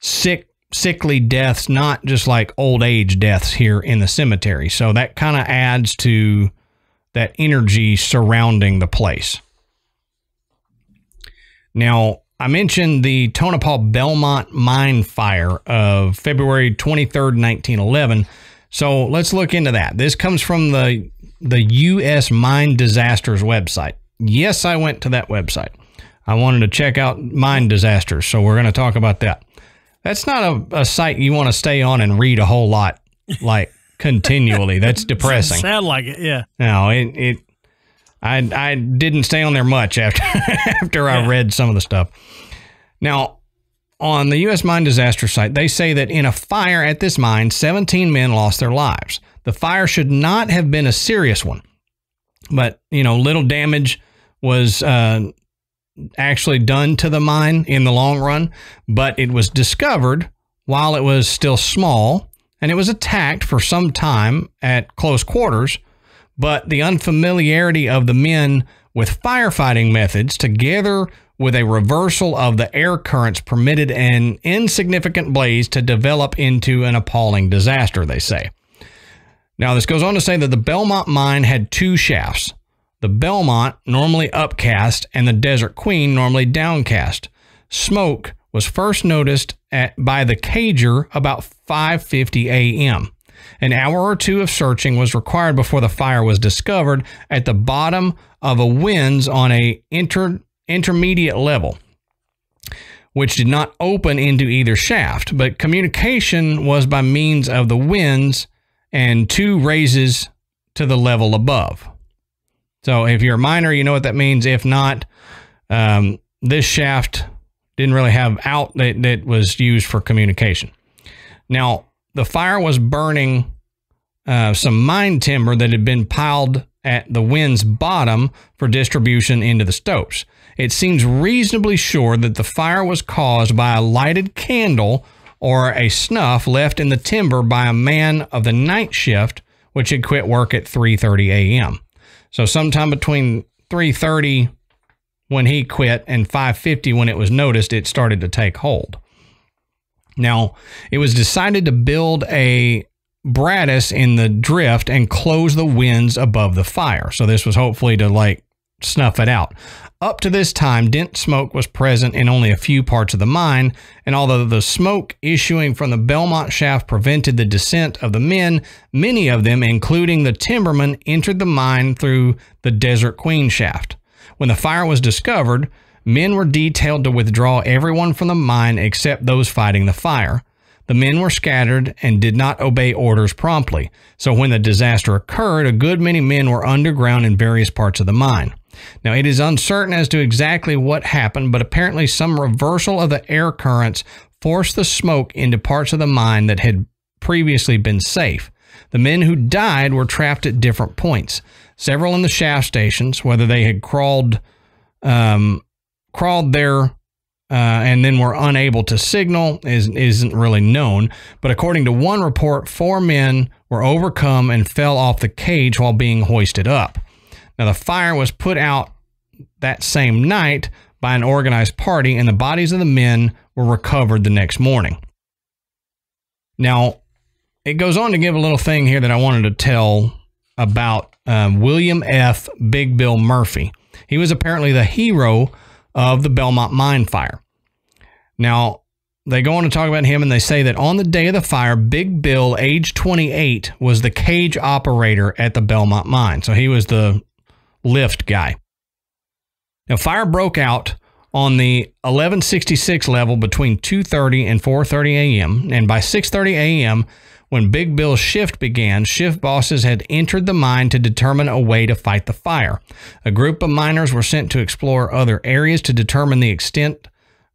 Speaker 1: sick, sickly deaths, not just like old age deaths here in the cemetery. So that kind of adds to that energy surrounding the place. Now, I mentioned the Tonopah Belmont mine fire of February 23rd, 1911. So let's look into that. This comes from the the U.S. Mine Disasters website. Yes, I went to that website. I wanted to check out mine disasters, so we're going to talk about that. That's not a, a site you want to stay on and read a whole lot, like *laughs* continually. That's depressing.
Speaker 2: Sound like it, yeah.
Speaker 1: No, it, it I I didn't stay on there much after *laughs* after I read some of the stuff. Now, on the U.S. mine disaster site, they say that in a fire at this mine, 17 men lost their lives. The fire should not have been a serious one, but you know, little damage was uh, actually done to the mine in the long run. But it was discovered while it was still small, and it was attacked for some time at close quarters but the unfamiliarity of the men with firefighting methods, together with a reversal of the air currents, permitted an insignificant blaze to develop into an appalling disaster, they say. Now, this goes on to say that the Belmont mine had two shafts the Belmont, normally upcast, and the Desert Queen, normally downcast. Smoke was first noticed at, by the cager about 5:50 a.m. An hour or two of searching was required before the fire was discovered at the bottom of a winze on a inter, intermediate level, which did not open into either shaft, but communication was by means of the winze and two raises to the level above. So if you're a miner, you know what that means. If not, um, this shaft didn't really have out that, that was used for communication. Now, the fire was burning uh, some mine timber that had been piled at the winze bottom for distribution into the stopes. It seems reasonably sure that the fire was caused by a lighted candle or a snuff left in the timber by a man of the night shift, which had quit work at 3:30 a.m. So sometime between 3:30 when he quit and 5:50 when it was noticed, it started to take hold. Now, it was decided to build a brattice in the drift and close the winze above the fire. So this was hopefully to like snuff it out. Up to this time, dense smoke was present in only a few parts of the mine, and although the smoke issuing from the Belmont shaft prevented the descent of the men, many of them, including the timbermen, entered the mine through the Desert Queen shaft. When the fire was discovered, men were detailed to withdraw everyone from the mine except those fighting the fire. The men were scattered and did not obey orders promptly. So when the disaster occurred, a good many men were underground in various parts of the mine. Now, it is uncertain as to exactly what happened, but apparently some reversal of the air currents forced the smoke into parts of the mine that had previously been safe. The men who died were trapped at different points, several in the shaft stations, whether they had crawled um, crawled there uh, and then were unable to signal is, isn't really known. But according to one report, four men were overcome and fell off the cage while being hoisted up. Now, the fire was put out that same night by an organized party, and the bodies of the men were recovered the next morning. Now, it goes on to give a little thing here that I wanted to tell about um, William F. Big Bill Murphy. He was apparently the hero of the Belmont mine fire. Now, they go on to talk about him and they say that on the day of the fire, Big Bill, age 28, was the cage operator at the Belmont mine. So he was the lift guy. Now, fire broke out on the 1166 level between 2:30 and 4:30 a.m. and by 6:30 a.m. when Big Bill's shift began, shift bosses had entered the mine to determine a way to fight the fire. A group of miners were sent to explore other areas to determine the extent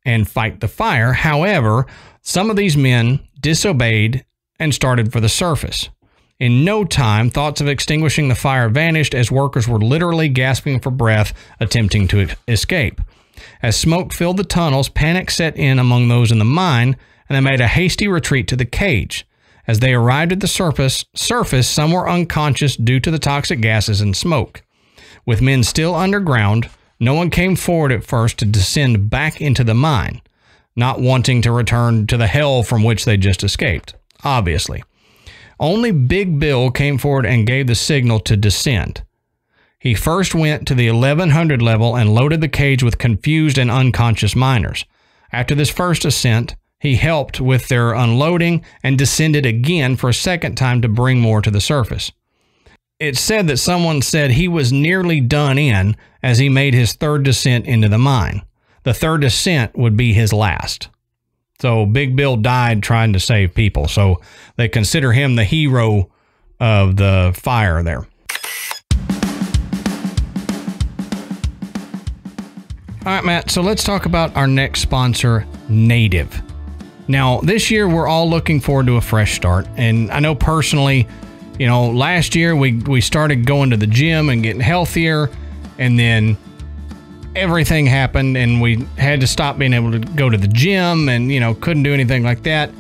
Speaker 1: and fight the fire. However, some of these men disobeyed and started for the surface. In no time, thoughts of extinguishing the fire vanished as workers were literally gasping for breath, attempting to escape. As smoke filled the tunnels, panic set in among those in the mine, and they made a hasty retreat to the cage. As they arrived at the surface, surface, some were unconscious due to the toxic gases and smoke. With men still underground, no one came forward at first to descend back into the mine, not wanting to return to the hell from which they just escaped, obviously. Only Big Bill came forward and gave the signal to descend. He first went to the 1100 level and loaded the cage with confused and unconscious miners. After this first ascent, he helped with their unloading and descended again for a second time to bring more to the surface. It's said that someone said he was nearly done in as he made his third descent into the mine. The third descent would be his last. So Big Bill died trying to save people. So they consider him the hero of the fire there. All right, Matt. So let's talk about our next sponsor, Native. Now, this year we're all looking forward to a fresh start. And I know personally, you know, last year we, we started going to the gym and getting healthier. And then everything happened and we had to stop being able to go to the gym and, you know, couldn't do anything like that.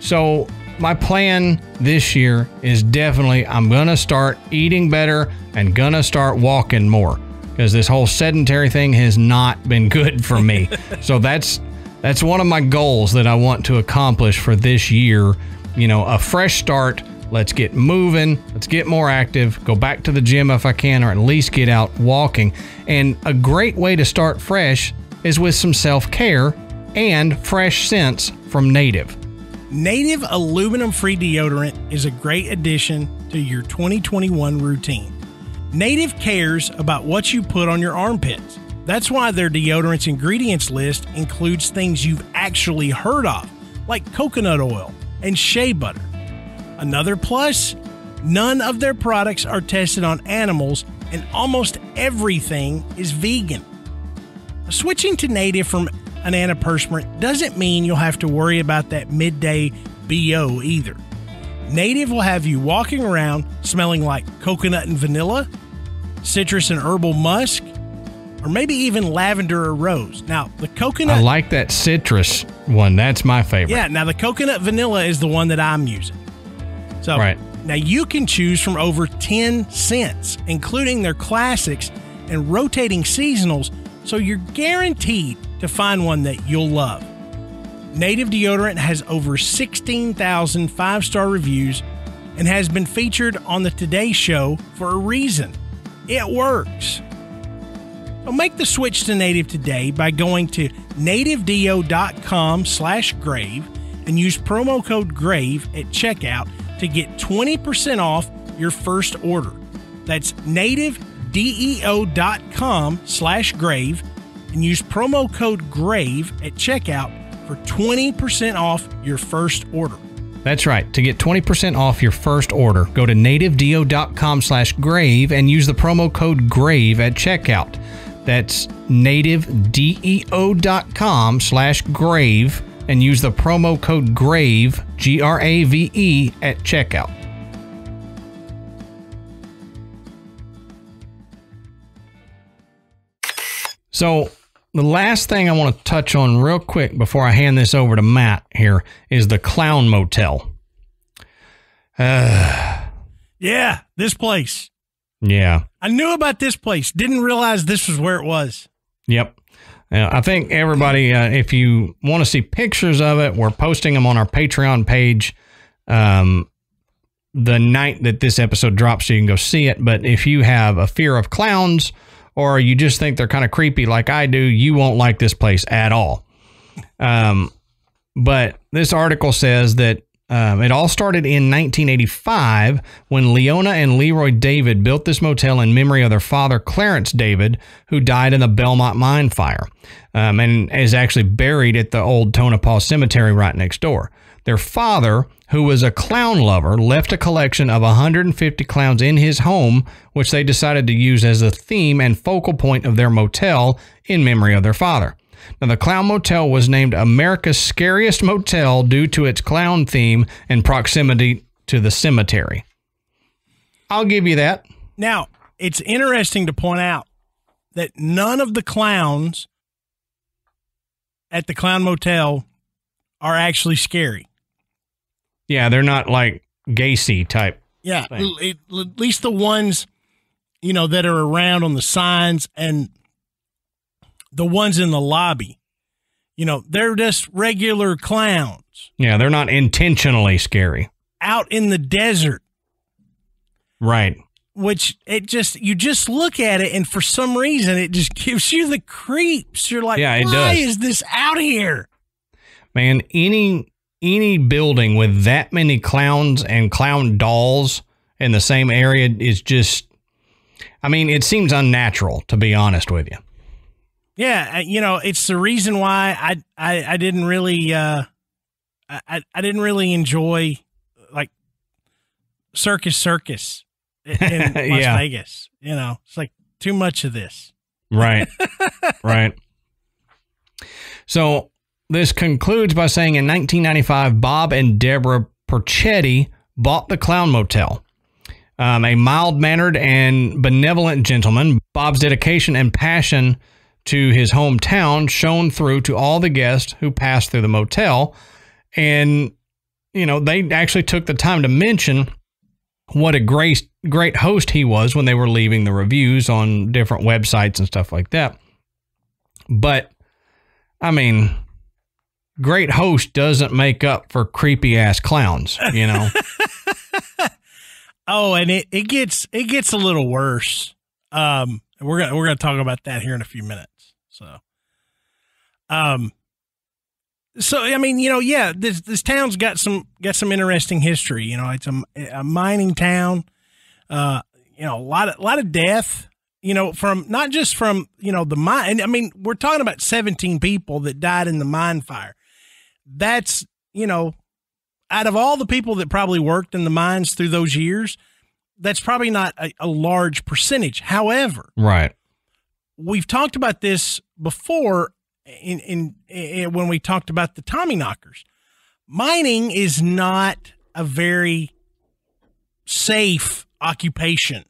Speaker 1: So my plan this year is definitely I'm going to start eating better and going to start walking more because this whole sedentary thing has not been good for me. *laughs* so that's that's one of my goals that I want to accomplish for this year. You know, a fresh start. Let's get moving. Let's get more active. Go back to the gym if I can, or at least get out walking. And a great way to start fresh is with some self care and fresh scents from Native.
Speaker 2: Native aluminum free deodorant is a great addition to your 2021 routine. Native cares about what you put on your armpits. That's why their deodorant's ingredients list includes things you've actually heard of, like coconut oil and shea butter. Another plus, none of their products are tested on animals, and almost everything is vegan. Switching to native from an antiperspirant doesn't mean you'll have to worry about that midday BO either. Native will have you walking around smelling like coconut and vanilla, citrus and herbal musk, or maybe even lavender or rose. Now, the coconut.
Speaker 1: I like that citrus one. That's my favorite.
Speaker 2: Yeah, now the coconut vanilla is the one that I'm using. So,
Speaker 1: Right.
Speaker 2: now you can choose from over 10 scents, including their classics and rotating seasonals, so you're guaranteed to find one that you'll love. Native deodorant has over 16,000 five star reviews and has been featured on the Today Show for a reason. It works. So make the switch to native today by going to nativedeo.com slash grave and use promo code grave at checkout to get 20% off your first order. That's nativedeo.com slash grave and use promo code grave at checkout for 20% off your first order.
Speaker 1: That's right. To get 20% off your first order, go to nativedeo.com slash grave and use the promo code grave at checkout. That's nativedeo.com slash grave and use the promo code grave, G R A V E, at checkout. So, the last thing I want to touch on real quick before I hand this over to Matt here is the Clown Motel. *sighs*
Speaker 2: Yeah, this place.
Speaker 1: Yeah.
Speaker 2: I knew about this place, didn't realize this was where it was.
Speaker 1: Yep. Uh, I think everybody, uh, if you want to see pictures of it, we're posting them on our Patreon page um, the night that this episode drops, so you can go see it. But if you have a fear of clowns or you just think they're kind of creepy like I do, you won't like this place at all. Um, but this article says that um, it all started in 1985 when Leona and Leroy David built this motel in memory of their father, Clarence David, who died in the Belmont mine fire um, and is actually buried at the old Tonopah Cemetery right next door. Their father, who was a clown lover, left a collection of 150 clowns in his home, which they decided to use as a theme and focal point of their motel in memory of their father. Now, the Clown Motel was named America's Scariest Motel due to its clown theme and proximity to the cemetery. I'll give you that.
Speaker 2: Now, it's interesting to point out that none of the clowns at the Clown Motel are actually scary.
Speaker 1: Yeah, they're not like Gacy type.
Speaker 2: Yeah, at least the ones you know that are around on the signs and the ones in the lobby. You know, they're just regular clowns
Speaker 1: Yeah, they're not intentionally scary.
Speaker 2: out in the desert.
Speaker 1: Right.
Speaker 2: which it just you just look at it and for some reason it just *laughs* gives you the creeps. You're like,
Speaker 1: Yeah, it
Speaker 2: why
Speaker 1: does.
Speaker 2: is this out here?
Speaker 1: Man, any any building with that many clowns and clown dolls in the same area is just I mean, it seems unnatural to be honest with you.
Speaker 2: Yeah, uh, you know, it's the reason why I I, I didn't really uh I, I- didn't really enjoy like Circus Circus in in *laughs* Las
Speaker 1: Yeah.
Speaker 2: Vegas. You know, it's like too much of this.
Speaker 1: Right. *laughs* right. So this concludes by saying in 1995, Bob and Deborah Perchetti bought the Clown Motel. Um, a mild mannered and benevolent gentleman, Bob's dedication and passion to his hometown shone through to all the guests who passed through the motel. And, you know, they actually took the time to mention what a great great host he was when they were leaving the reviews on different websites and stuff like that. But I mean, great host doesn't make up for creepy ass clowns, you know. *laughs*
Speaker 2: Oh, and it, it gets it gets a little worse. Um, we're gonna we're gonna talk about that here in a few minutes. So, um, so I mean, you know, yeah, this this town's got some got some interesting history. You know, it's a, a mining town. Uh, you know, a lot of a lot of death. You know, from not just from you know the mine. I mean, we're talking about seventeen people that died in the mine fire. That's you know out of all the people that probably worked in the mines through those years, that's probably not a, a large percentage. However,
Speaker 1: right.
Speaker 2: We've talked about this before in, in, in when we talked about the Tommy knockers. Mining is not a very safe occupation.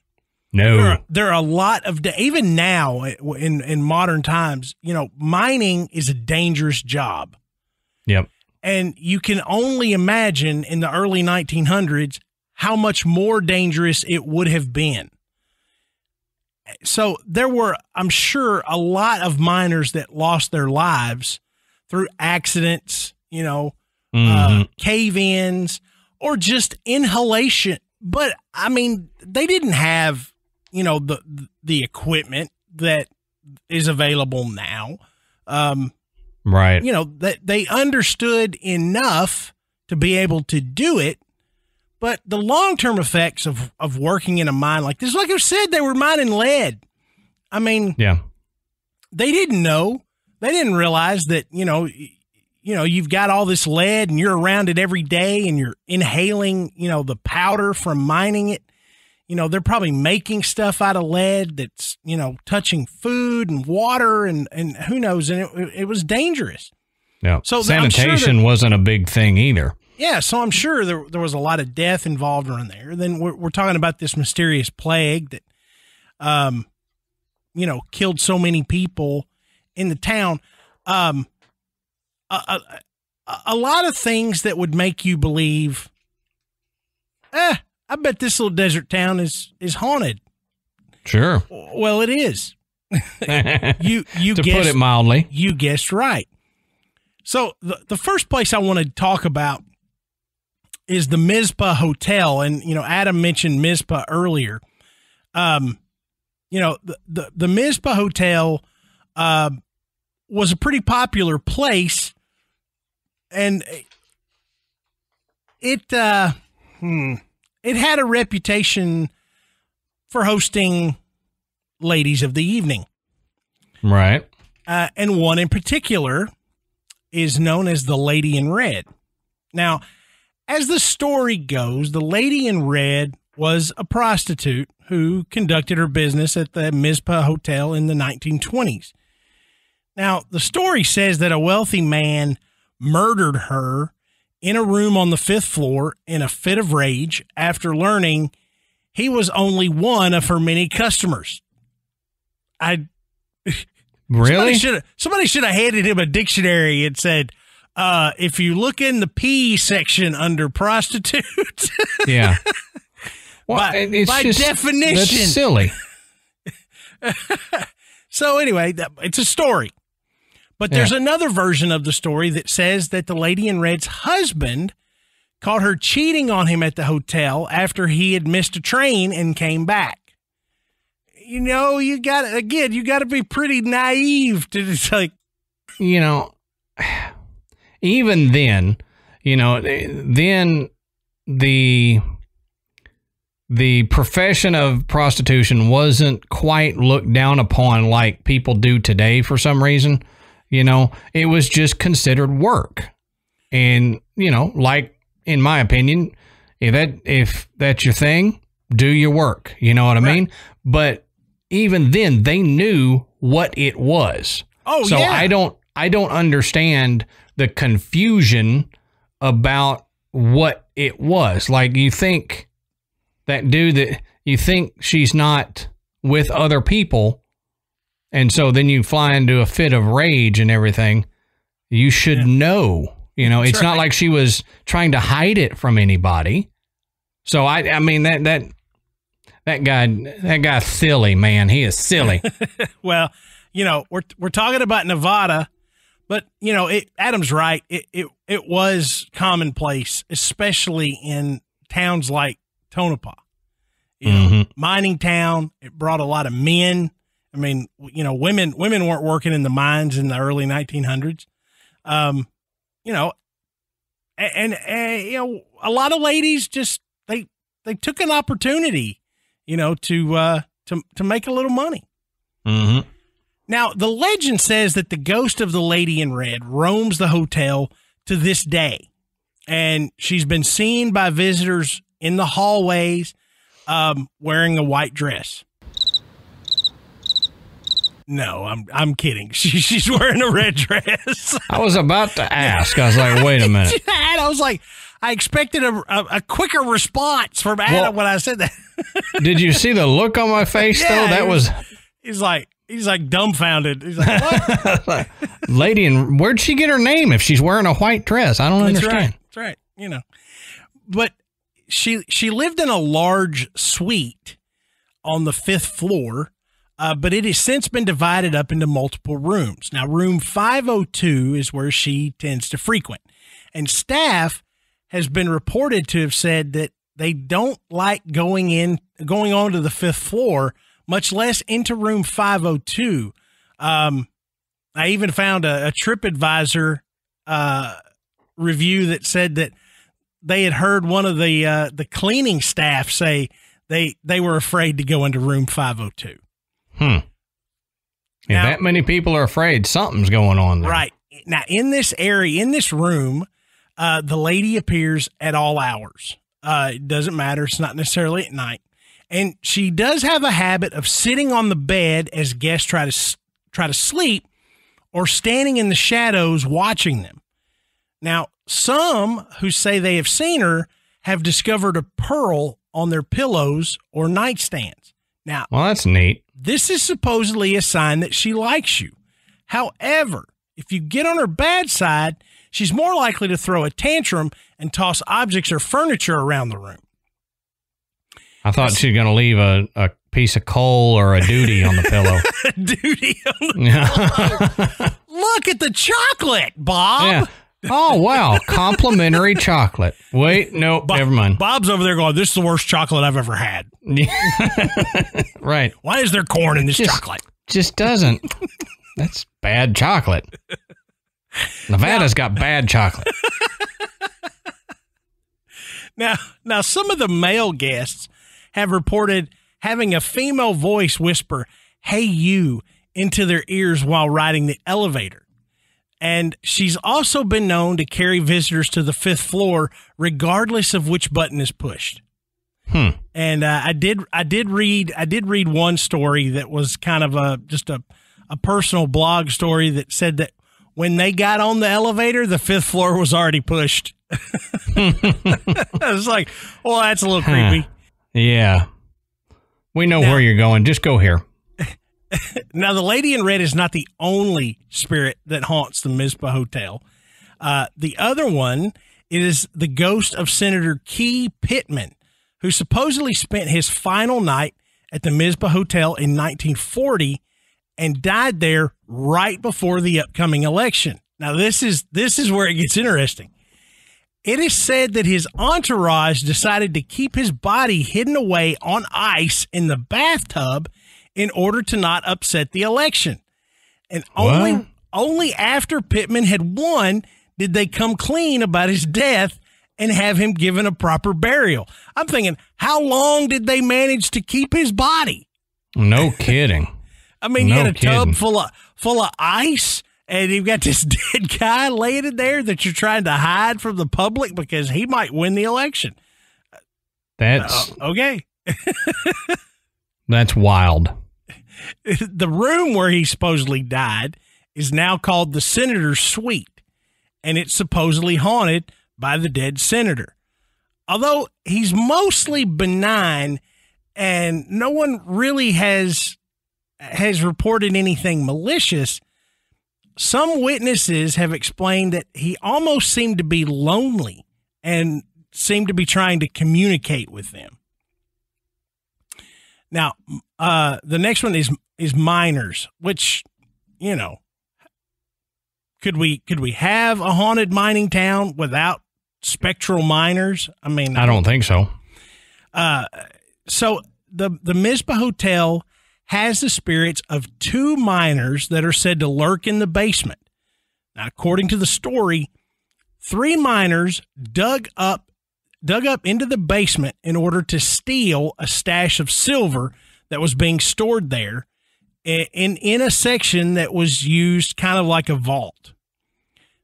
Speaker 2: There
Speaker 1: No.
Speaker 2: are, there are a lot of even now uh, in in modern times, you know, mining is a dangerous job.
Speaker 1: Yep.
Speaker 2: And you can only imagine in the early 1900s how much more dangerous it would have been. So there were, I'm sure, a lot of miners that lost their lives through accidents, you know, uh,
Speaker 1: Mhm.
Speaker 2: cave ins, or just inhalation. But I mean, they didn't have, you know, the the equipment that is available now. Um,
Speaker 1: right.
Speaker 2: you know that they understood enough to be able to do it but the long-term effects of of working in a mine like this like i said they were mining lead i mean
Speaker 1: Yeah.
Speaker 2: they didn't know they didn't realize that you know you know you've got all this lead and you're around it every day and you're inhaling you know the powder from mining it you know they're probably making stuff out of lead that's you know touching food and water and and who knows and it, it was dangerous
Speaker 1: Yeah.
Speaker 2: So th- I'm sure
Speaker 1: sanitation wasn't a big thing either.
Speaker 2: Yeah, so I'm sure there there was a lot of death involved around there. Then we're we're talking about this mysterious plague that, um, you know, killed so many people in the town. Um, a, a, a lot of things that would make you believe, eh, I bet this little desert town is is haunted.
Speaker 1: Sure.
Speaker 2: Well, it is. *laughs* You you
Speaker 1: put
Speaker 2: guessed
Speaker 1: it mildly.
Speaker 2: you guessed right. So the the first place I want to talk about is the Mizpah Hotel, and you know Adam mentioned Mizpah earlier. Um, you know the the, the Mizpah Hotel uh, was a pretty popular place, and it uh, hmm, it had a reputation for hosting ladies of the evening
Speaker 1: Right.
Speaker 2: uh, and one in particular is known as the Lady in Red. Now, as the story goes, the Lady in Red was a prostitute who conducted her business at the Mizpah Hotel in the 1920s. Now, the story says that a wealthy man murdered her in a room on the fifth floor in a fit of rage after learning he was only one of her many customers. I *laughs*
Speaker 1: Really?
Speaker 2: should somebody should have handed him a dictionary and said, uh, if you look in the P section under prostitute, *laughs*
Speaker 1: Yeah. Well,
Speaker 2: By-
Speaker 1: it's
Speaker 2: by
Speaker 1: just,
Speaker 2: definition.
Speaker 1: that's silly. *laughs*
Speaker 2: So anyway, that, it's a story. But there's another version of the story that says that the lady in red's husband caught her cheating on him at the hotel after he had missed a train and came back. You know, you got again, you got to be pretty naive to just like,
Speaker 1: you know, even then, you know, then the the profession of prostitution wasn't quite looked down upon like people do today for some reason. You know, it was just considered work. And, you know, like in my opinion, if that if that's your thing, do your work. You know what I
Speaker 2: Right.
Speaker 1: mean? But even then they knew what it was.
Speaker 2: oh
Speaker 1: so
Speaker 2: yeah,
Speaker 1: I don't I don't understand the confusion about what it was. Like you think that dude that you think she's not with other people and so then you fly into a fit of rage and everything. You should
Speaker 2: Yeah.
Speaker 1: know. You know,
Speaker 2: That's
Speaker 1: it's not like she was trying to hide it from anybody. So I I mean that that that guy that guy's silly, man. He is silly. *laughs*
Speaker 2: Well, you know, we're we're talking about Nevada, but you know, it, Adam's right. It it it was commonplace, especially in towns like Tonopah. You know,
Speaker 1: Mhm.
Speaker 2: mining town. It brought a lot of men. I mean, you know, women women weren't working in the mines in the early 1900s. Um, you know, and, and you know, a lot of ladies just they they took an opportunity, you know, to uh to to make a little money.
Speaker 1: Mhm.
Speaker 2: Now, the legend says that the ghost of the lady in red roams the hotel to this day. And she's been seen by visitors in the hallways um, wearing a white dress. No, I'm I'm kidding. *laughs* She, she's wearing a red dress. *laughs*
Speaker 1: I was about to ask. I was like, wait a minute. *laughs*
Speaker 2: I was like, I expected a, a, a quicker response from Adam
Speaker 1: Well-
Speaker 2: when I said that.
Speaker 1: Did you see the look on my face
Speaker 2: Yeah,
Speaker 1: though? That was
Speaker 2: He's like, he's like dumbfounded. He's like, what? *laughs*
Speaker 1: lady and where'd she get her name if she's wearing a white dress? I don't
Speaker 2: That's
Speaker 1: understand.
Speaker 2: right. That's right. You know, but she she lived in a large suite on the fifth floor, uh, but it has since been divided up into multiple rooms. Now, room five hundred two is where she tends to frequent, and staff has been reported to have said that they don't like going in going on to the fifth floor, much less into room five hundred two. Um, I even found a, a TripAdvisor uh, review that said that they had heard one of the uh, the cleaning staff say they they were afraid to go into room 502.
Speaker 1: Hmm. Yeah,
Speaker 2: Now-
Speaker 1: that many people are afraid something's going on there.
Speaker 2: Right. Now in this area in this room, uh, the lady appears at all hours. Uh, it doesn't matter. It's not necessarily at night. And she does have a habit of sitting on the bed as guests try to try to sleep or standing in the shadows watching them. Now, some who say they have seen her have discovered a pearl on their pillows or nightstands. Now,
Speaker 1: Well, that's neat.
Speaker 2: this is supposedly a sign that she likes you. However, if you get on her bad side, she's more likely to throw a tantrum and toss objects or furniture around the room.
Speaker 1: I thought she was going to leave a, a piece of coal or a duty on the pillow. *laughs*
Speaker 2: Duty.
Speaker 1: yeah. *laughs*
Speaker 2: Look at the chocolate, Bob.
Speaker 1: yeah. Oh, wow. Complimentary chocolate. Wait, no,
Speaker 2: Bob-
Speaker 1: never mind.
Speaker 2: Bob's over there going, This is the worst chocolate I've ever had. *laughs*
Speaker 1: right.
Speaker 2: Why is there corn in this
Speaker 1: Just-
Speaker 2: chocolate?
Speaker 1: Just doesn't. That's bad chocolate. Nevada's got bad chocolate.
Speaker 2: Now, now some of the male guests have reported having a female voice whisper, "Hey you," into their ears while riding the elevator. And she's also been known to carry visitors to the fifth floor regardless of which button is pushed.
Speaker 1: Hmm.
Speaker 2: And uh, I did I did read I did read one story that was kind of a just a a personal blog story that said that when they got on the elevator, the fifth floor was already pushed. *laughs* *laughs* I was like, well, that's a little creepy.
Speaker 1: Yeah. We know
Speaker 2: Now-
Speaker 1: where you're going. Just go here. *laughs*
Speaker 2: now, the lady in red is not the only spirit that haunts the Mizpah Hotel. Uh, the other one is the ghost of Senator Key Pittman, who supposedly spent his final night at the Mizpah Hotel in 1940 and died there right before the upcoming election. Now, this is this is where it gets interesting. It is said that his entourage decided to keep his body hidden away on ice in the bathtub in order to not upset the election. And only
Speaker 1: What?
Speaker 2: only after Pittman had won did they come clean about his death and have him given a proper burial. I'm thinking, how long did they manage to keep his body?
Speaker 1: No kidding. *laughs*
Speaker 2: I mean, you
Speaker 1: No
Speaker 2: got a
Speaker 1: kidding.
Speaker 2: tub full of full of ice, and you've got this *laughs* dead guy laying in there that you're trying to hide from the public because he might win the election.
Speaker 1: That's
Speaker 2: Uh, okay, *laughs*
Speaker 1: that's wild. *laughs*
Speaker 2: the room where he supposedly died is now called the senator's suite, and it's supposedly haunted by the dead senator. Although he's mostly benign, and no one really has has reported anything malicious. Some witnesses have explained that he almost seemed to be lonely and seemed to be trying to communicate with them. Now, uh, the next one is is miners, which you know, could we could we have a haunted mining town without spectral miners? I mean,
Speaker 1: I don't think so.
Speaker 2: uh, so the the Mizpah Hotel has the spirits of two miners that are said to lurk in the basement. Now, according to the story, three miners dug up dug up into the basement in order to steal a stash of silver that was being stored there in in a section that was used kind of like a vault.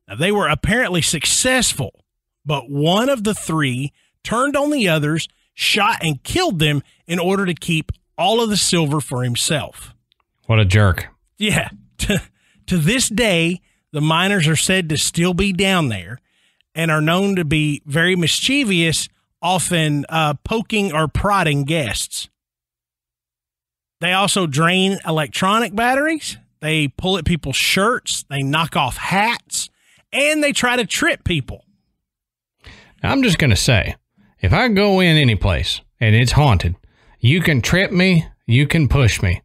Speaker 2: Now, they were apparently successful, but one of the three turned on the others, shot and killed them in order to keep all of the silver for himself.
Speaker 1: What a jerk.
Speaker 2: Yeah. *laughs* To, to this day, the miners are said to still be down there and are known to be very mischievous, often uh, poking or prodding guests. They also drain electronic batteries, they pull at people's shirts, they knock off hats, and they try to trip people.
Speaker 1: I'm just going to say, if I go in any place and it's haunted, you can trip me, you can push me,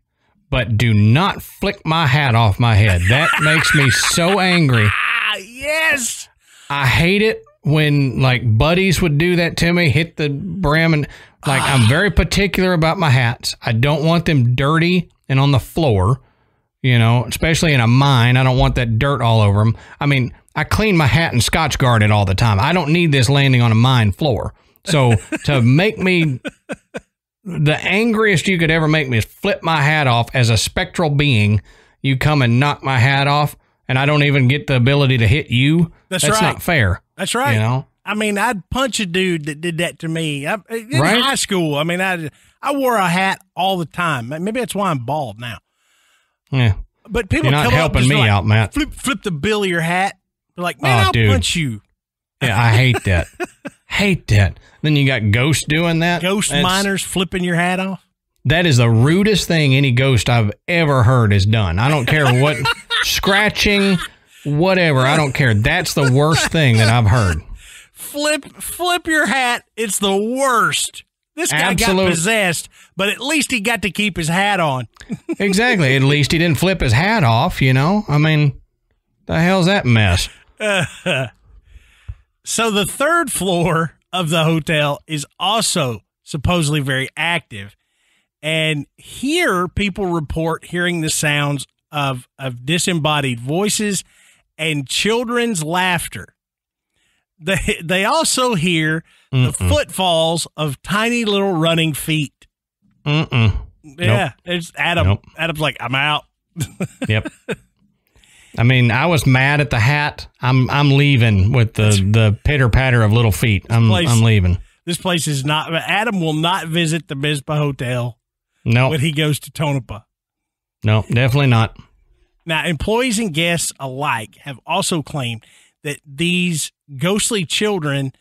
Speaker 1: but do not flick my hat off my head. That *laughs* makes me so angry.
Speaker 2: Ah, yes.
Speaker 1: I hate it when like buddies would do that to me, hit the brim and like I'm very particular about my hats. I don't want them dirty and on the floor, you know, especially in a mine. I don't want that dirt all over them. I mean, I clean my hat and Scotchgard it all the time. I don't need this landing on a mine floor. So to make me the angriest you could ever make me is flip my hat off as a spectral being. You come and knock my hat off, and I don't even get the ability to hit you.
Speaker 2: That's
Speaker 1: That's
Speaker 2: right.
Speaker 1: not fair.
Speaker 2: That's right.
Speaker 1: You know?
Speaker 2: I mean, I'd punch a dude that did that to me I, in
Speaker 1: Right.
Speaker 2: high school. I mean, I I wore a hat all the time. Maybe that's why I'm bald now.
Speaker 1: Yeah.
Speaker 2: But people
Speaker 1: You're not
Speaker 2: come
Speaker 1: helping me
Speaker 2: like,
Speaker 1: out, Matt.
Speaker 2: Flip flip the bill of your hat. They're like, man,
Speaker 1: Oh,
Speaker 2: I'll
Speaker 1: dude.
Speaker 2: punch you.
Speaker 1: Yeah, I hate that. hate that. Then you got ghosts doing that.
Speaker 2: Ghost
Speaker 1: That's-
Speaker 2: miners flipping your hat off.
Speaker 1: That is the rudest thing any ghost I've ever heard has done. I don't care what *laughs* scratching, whatever. I don't care. That's the worst thing that I've heard.
Speaker 2: Flip flip your hat. It's the worst. This guy
Speaker 1: Absolute-
Speaker 2: got possessed, but at least he got to keep his hat on. *laughs*
Speaker 1: Exactly. At least he didn't flip his hat off, you know? I mean, the hell's that mess? *laughs*
Speaker 2: So the third floor of the hotel is also supposedly very active. And here people report hearing the sounds of, of disembodied voices and children's laughter. They, they also hear the footfalls of tiny little running feet.
Speaker 1: Mm-mm.
Speaker 2: Yeah, it's Adam.
Speaker 1: Nope.
Speaker 2: Adam's like, I'm out. *laughs*
Speaker 1: Yep. I mean, I was mad at the hat. I'm I'm leaving with the the pitter patter of little feet. I'm
Speaker 2: place-
Speaker 1: I'm leaving.
Speaker 2: This place is not. Adam will not visit the Mizpah Hotel
Speaker 1: No,
Speaker 2: when he goes to Tonopah.
Speaker 1: no, definitely not.
Speaker 2: Now, employees and guests alike have also claimed that these ghostly children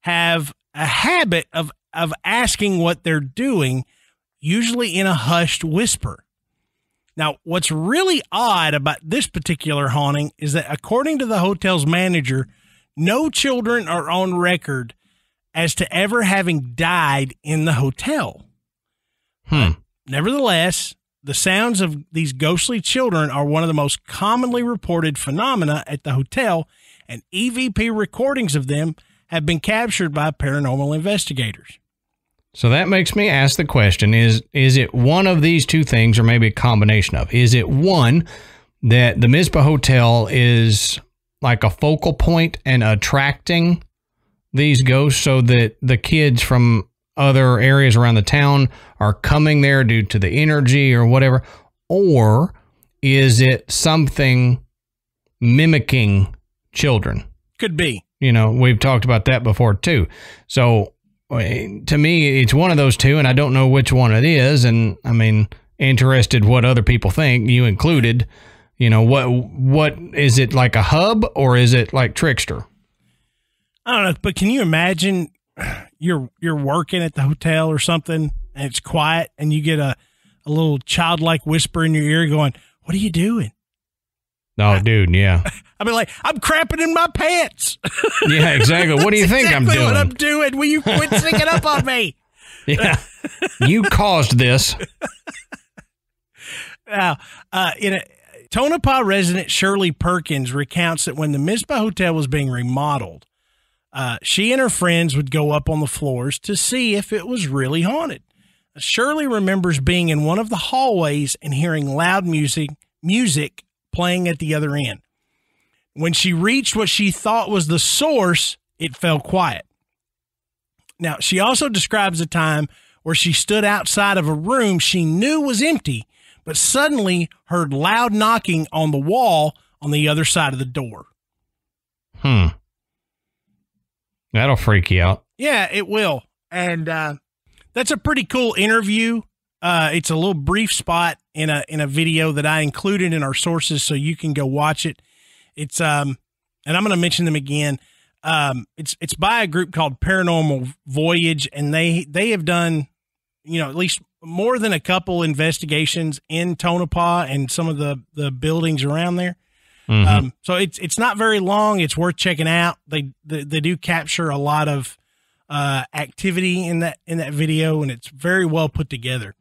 Speaker 2: have a habit of, of asking what they're doing, usually in a hushed whisper. Now, what's really odd about this particular haunting is that, according to the hotel's manager, no children are on record as to ever having died in the hotel.
Speaker 1: Hmm.
Speaker 2: Nevertheless, the sounds of these ghostly children are one of the most commonly reported phenomena at the hotel, and EVP recordings of them have been captured by paranormal investigators.
Speaker 1: So that makes me ask the question is is it one of these two things or maybe a combination of? Is it one that the Mizpah Hotel is like a focal point and attracting these ghosts so that the kids from other areas around the town are coming there due to the energy or whatever? Or is it something mimicking children?
Speaker 2: Could be.
Speaker 1: You know, we've talked about that before too. So to me, it's one of those two, and I don't know which one it is. And I mean, interested what other people think, you included. You know, what what is it like a hub or is it like Trickster?
Speaker 2: I don't know, but can you imagine you're you're working at the hotel or something and it's quiet and you get a, a little childlike whisper in your ear going, What are you doing?
Speaker 1: Oh, dude, yeah. *laughs*
Speaker 2: I'd be like, I'm crapping in my pants. *laughs*
Speaker 1: Yeah, exactly. What do you think
Speaker 2: exactly
Speaker 1: I'm doing?
Speaker 2: What I'm doing? Will you quit sneaking up on me? *laughs*
Speaker 1: yeah. You caused this.
Speaker 2: Now, uh, in a Tonopah resident Shirley Perkins recounts that when the Mizpah Hotel was being remodeled, uh, she and her friends would go up on the floors to see if it was really haunted. Shirley remembers being in one of the hallways and hearing loud music music playing at the other end. When she reached what she thought was the source, it fell quiet. Now, she also describes a time where she stood outside of a room she knew was empty, but suddenly heard loud knocking on the wall on the other side of the door.
Speaker 1: Hmm. That'll freak you out.
Speaker 2: Yeah, it will. And uh, that's a pretty cool interview. Uh, it's a little brief spot in a in a video that I included in our sources, so you can go watch it. It's um, and I'm going to mention them again. Um, it's it's by a group called Paranormal Voyage, and they they have done, you know, at least more than a couple investigations in Tonopah and some of the the buildings around there.
Speaker 1: Mhm.
Speaker 2: Um, so it's it's not very long. It's worth checking out. They they, they do capture a lot of uh, activity in that in that video, and it's very well put together.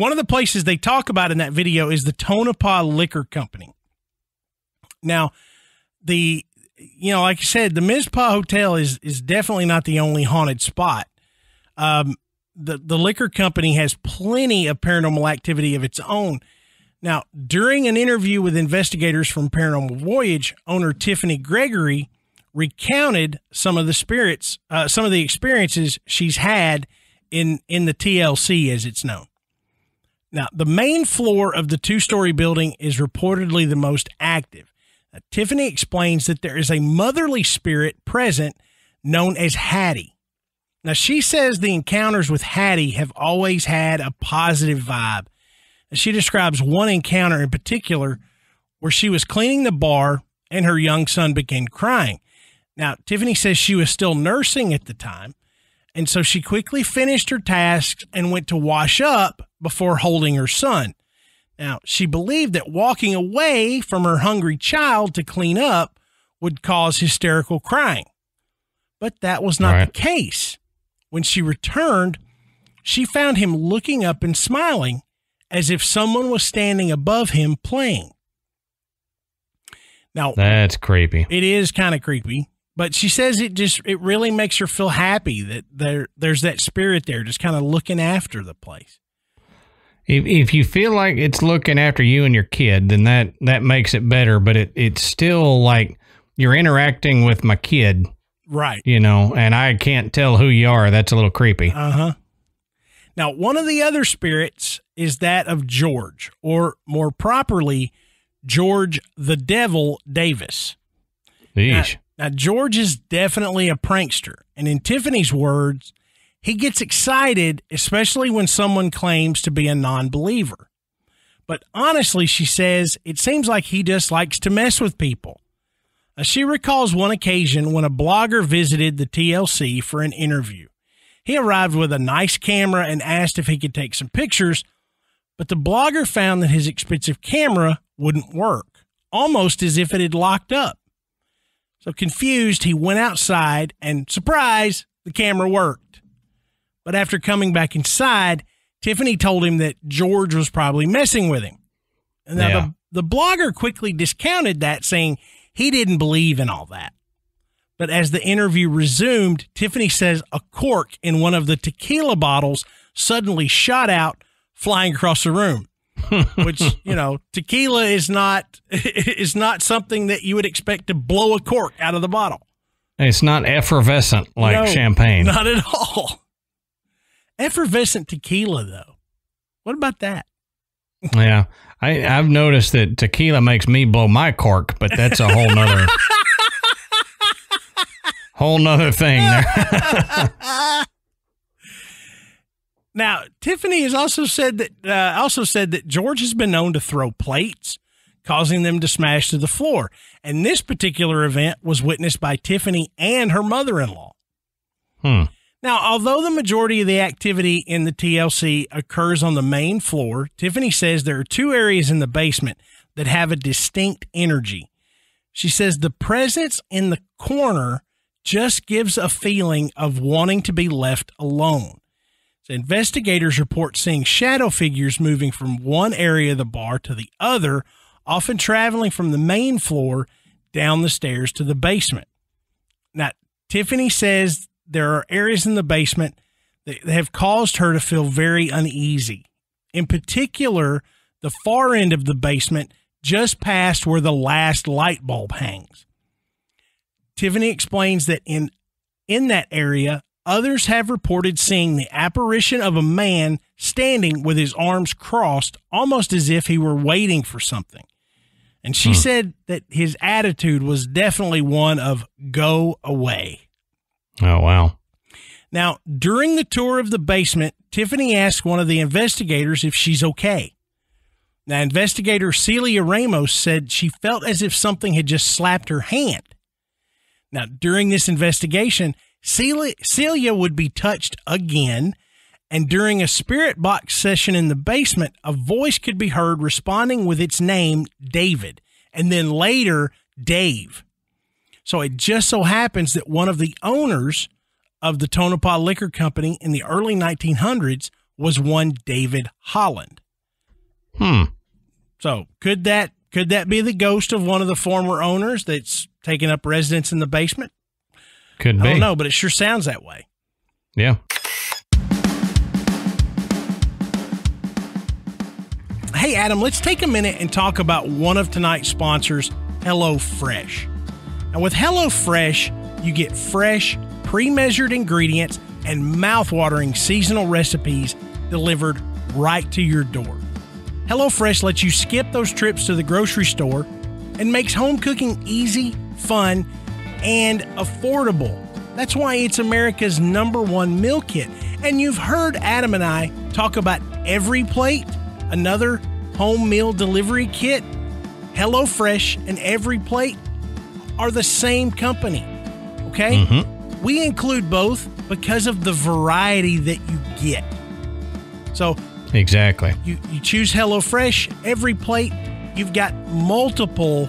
Speaker 2: One of the places they talk about in that video is the Tonopah Liquor Company. Now, the you know, like I said, the Mizpah Hotel is is definitely not the only haunted spot. Um, the the liquor company has plenty of paranormal activity of its own. Now, during an interview with investigators from Paranormal Voyage, owner Tiffany Gregory recounted some of the spirits, uh, some of the experiences she's had in in the TLC, as it's known. Now, the main floor of the two-story building is reportedly the most active. Now, Tiffany explains that there is a motherly spirit present known as Hattie. Now, she says the encounters with Hattie have always had a positive vibe. She describes one encounter in particular where she was cleaning the bar and her young son began crying. Now, Tiffany says she was still nursing at the time, and so she quickly finished her tasks and went to wash up before holding her son. Now, she believed that walking away from her hungry child to clean up would cause hysterical crying. But that was not the case. When she returned, she found him looking up and smiling as if someone was standing above him playing. Now,
Speaker 1: That's creepy.
Speaker 2: it is kind of creepy, but she says it just it really makes her feel happy that there there's that spirit there just kind of looking after the place.
Speaker 1: If, if you feel like it's looking after you and your kid, then that that makes it better. But it it's still like you're interacting with my kid,
Speaker 2: Right.
Speaker 1: you know, and I can't tell who you are. That's a little creepy.
Speaker 2: Uh huh. Now, one of the other spirits is that of George, or more properly, George the Devil Davis. Now,
Speaker 1: Yeesh.
Speaker 2: Now, George is definitely a prankster. And in Tiffany's words, he gets excited, especially when someone claims to be a non believer. But honestly, she says, it seems like he just likes to mess with people. Now, she recalls one occasion when a blogger visited the TLC for an interview. He arrived with a nice camera and asked if he could take some pictures, But the blogger found that his expensive camera wouldn't work, almost as if it had locked up. So confused, he went outside and surprise, the camera worked. But after coming back inside, Tiffany told him that George was probably messing with him. And now
Speaker 1: Yeah.
Speaker 2: the, the blogger quickly discounted that, saying he didn't believe in all that. But as the interview resumed, Tiffany says a cork in one of the tequila bottles suddenly shot out, flying across the room. *laughs* Which you know, tequila is not *laughs* is not something that you would expect to blow a cork out of the bottle.
Speaker 1: It's not effervescent like
Speaker 2: No,
Speaker 1: champagne.
Speaker 2: Not at all. Effervescent tequila, though. What about that?
Speaker 1: Yeah. I, I've noticed that tequila makes me blow my cork, but that's a whole nother *laughs* whole nother thing there.
Speaker 2: Now, Tiffany has also said that uh, also said that George has been known to throw plates, causing them to smash to the floor. And this particular event was witnessed by Tiffany and her mother-in-law.
Speaker 1: Hmm.
Speaker 2: Now, although the majority of the activity in the TLC occurs on the main floor, Tiffany says there are two areas in the basement that have a distinct energy. She says the presence in the corner just gives a feeling of wanting to be left alone. Investigators report seeing shadow figures moving from one area of the bar to the other, often traveling from the main floor down the stairs to the basement. Now, Tiffany says there are areas in the basement that have caused her to feel very uneasy. In particular, the far end of the basement, just past where the last light bulb hangs. Tiffany explains that in in that area, others have reported seeing the apparition of a man standing with his arms crossed, almost as if he were waiting for something. And she hmm. said that his attitude was definitely one of go away.
Speaker 1: Oh wow.
Speaker 2: Now, during the tour of the basement, Tiffany asked one of the investigators if she's okay. Now, investigator Celia Ramos said she felt as if something had just slapped her hand. Now, during this investigation, Celia, Celia would be touched again, and during a spirit box session in the basement, a voice could be heard responding with its name, David, and then later, Dave. So it just so happens that one of the owners of the Tonopah Liquor Company in the early 1900s was one David Holland.
Speaker 1: Hmm.
Speaker 2: So could that could that be the ghost of one of the former owners that's taken up residence in the basement?
Speaker 1: Could
Speaker 2: I
Speaker 1: be.
Speaker 2: don't know, but it sure sounds that way.
Speaker 1: Yeah.
Speaker 2: Hey Adam, let's take a minute and talk about one of tonight's sponsors, HelloFresh. Now with HelloFresh, you get fresh, pre-measured ingredients and mouth-watering seasonal recipes delivered right to your door. HelloFresh lets you skip those trips to the grocery store and makes home cooking easy, fun, and affordable. That's why it's America's number one meal kit. And you've heard Adam and I talk about Every Plate, another home meal delivery kit. HelloFresh and Every Plate are the same company. Okay? Mm-hmm. We include both because of the variety that you get. So
Speaker 1: Exactly.
Speaker 2: you, you choose HelloFresh, every plate, you've got multiple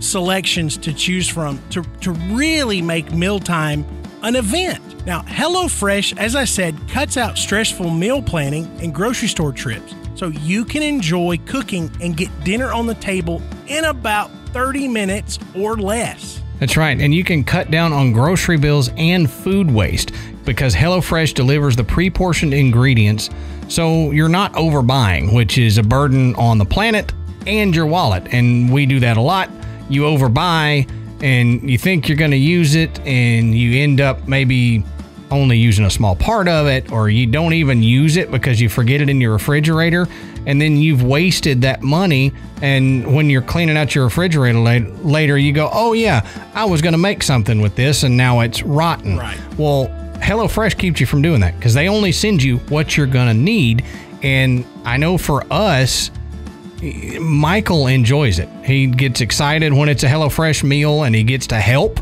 Speaker 2: selections to choose from to, to really make mealtime an event. Now, HelloFresh, as I said, cuts out stressful meal planning and grocery store trips so you can enjoy cooking and get dinner on the table in about 30 minutes or less.
Speaker 1: That's right. And you can cut down on grocery bills and food waste because HelloFresh delivers the pre portioned ingredients so you're not overbuying, which is a burden on the planet and your wallet. And we do that a lot. You overbuy and you think you're going to use it, and you end up maybe only using a small part of it, or you don't even use it because you forget it in your refrigerator, and then you've wasted that money. And when you're cleaning out your refrigerator later, you go, "Oh yeah, I was going to make something with this, and now it's rotten."
Speaker 2: Right.
Speaker 1: Well, HelloFresh keeps you from doing that because they only send you what you're going to need. And I know for us, Michael enjoys it. He gets excited when it's a HelloFresh meal and he gets to help,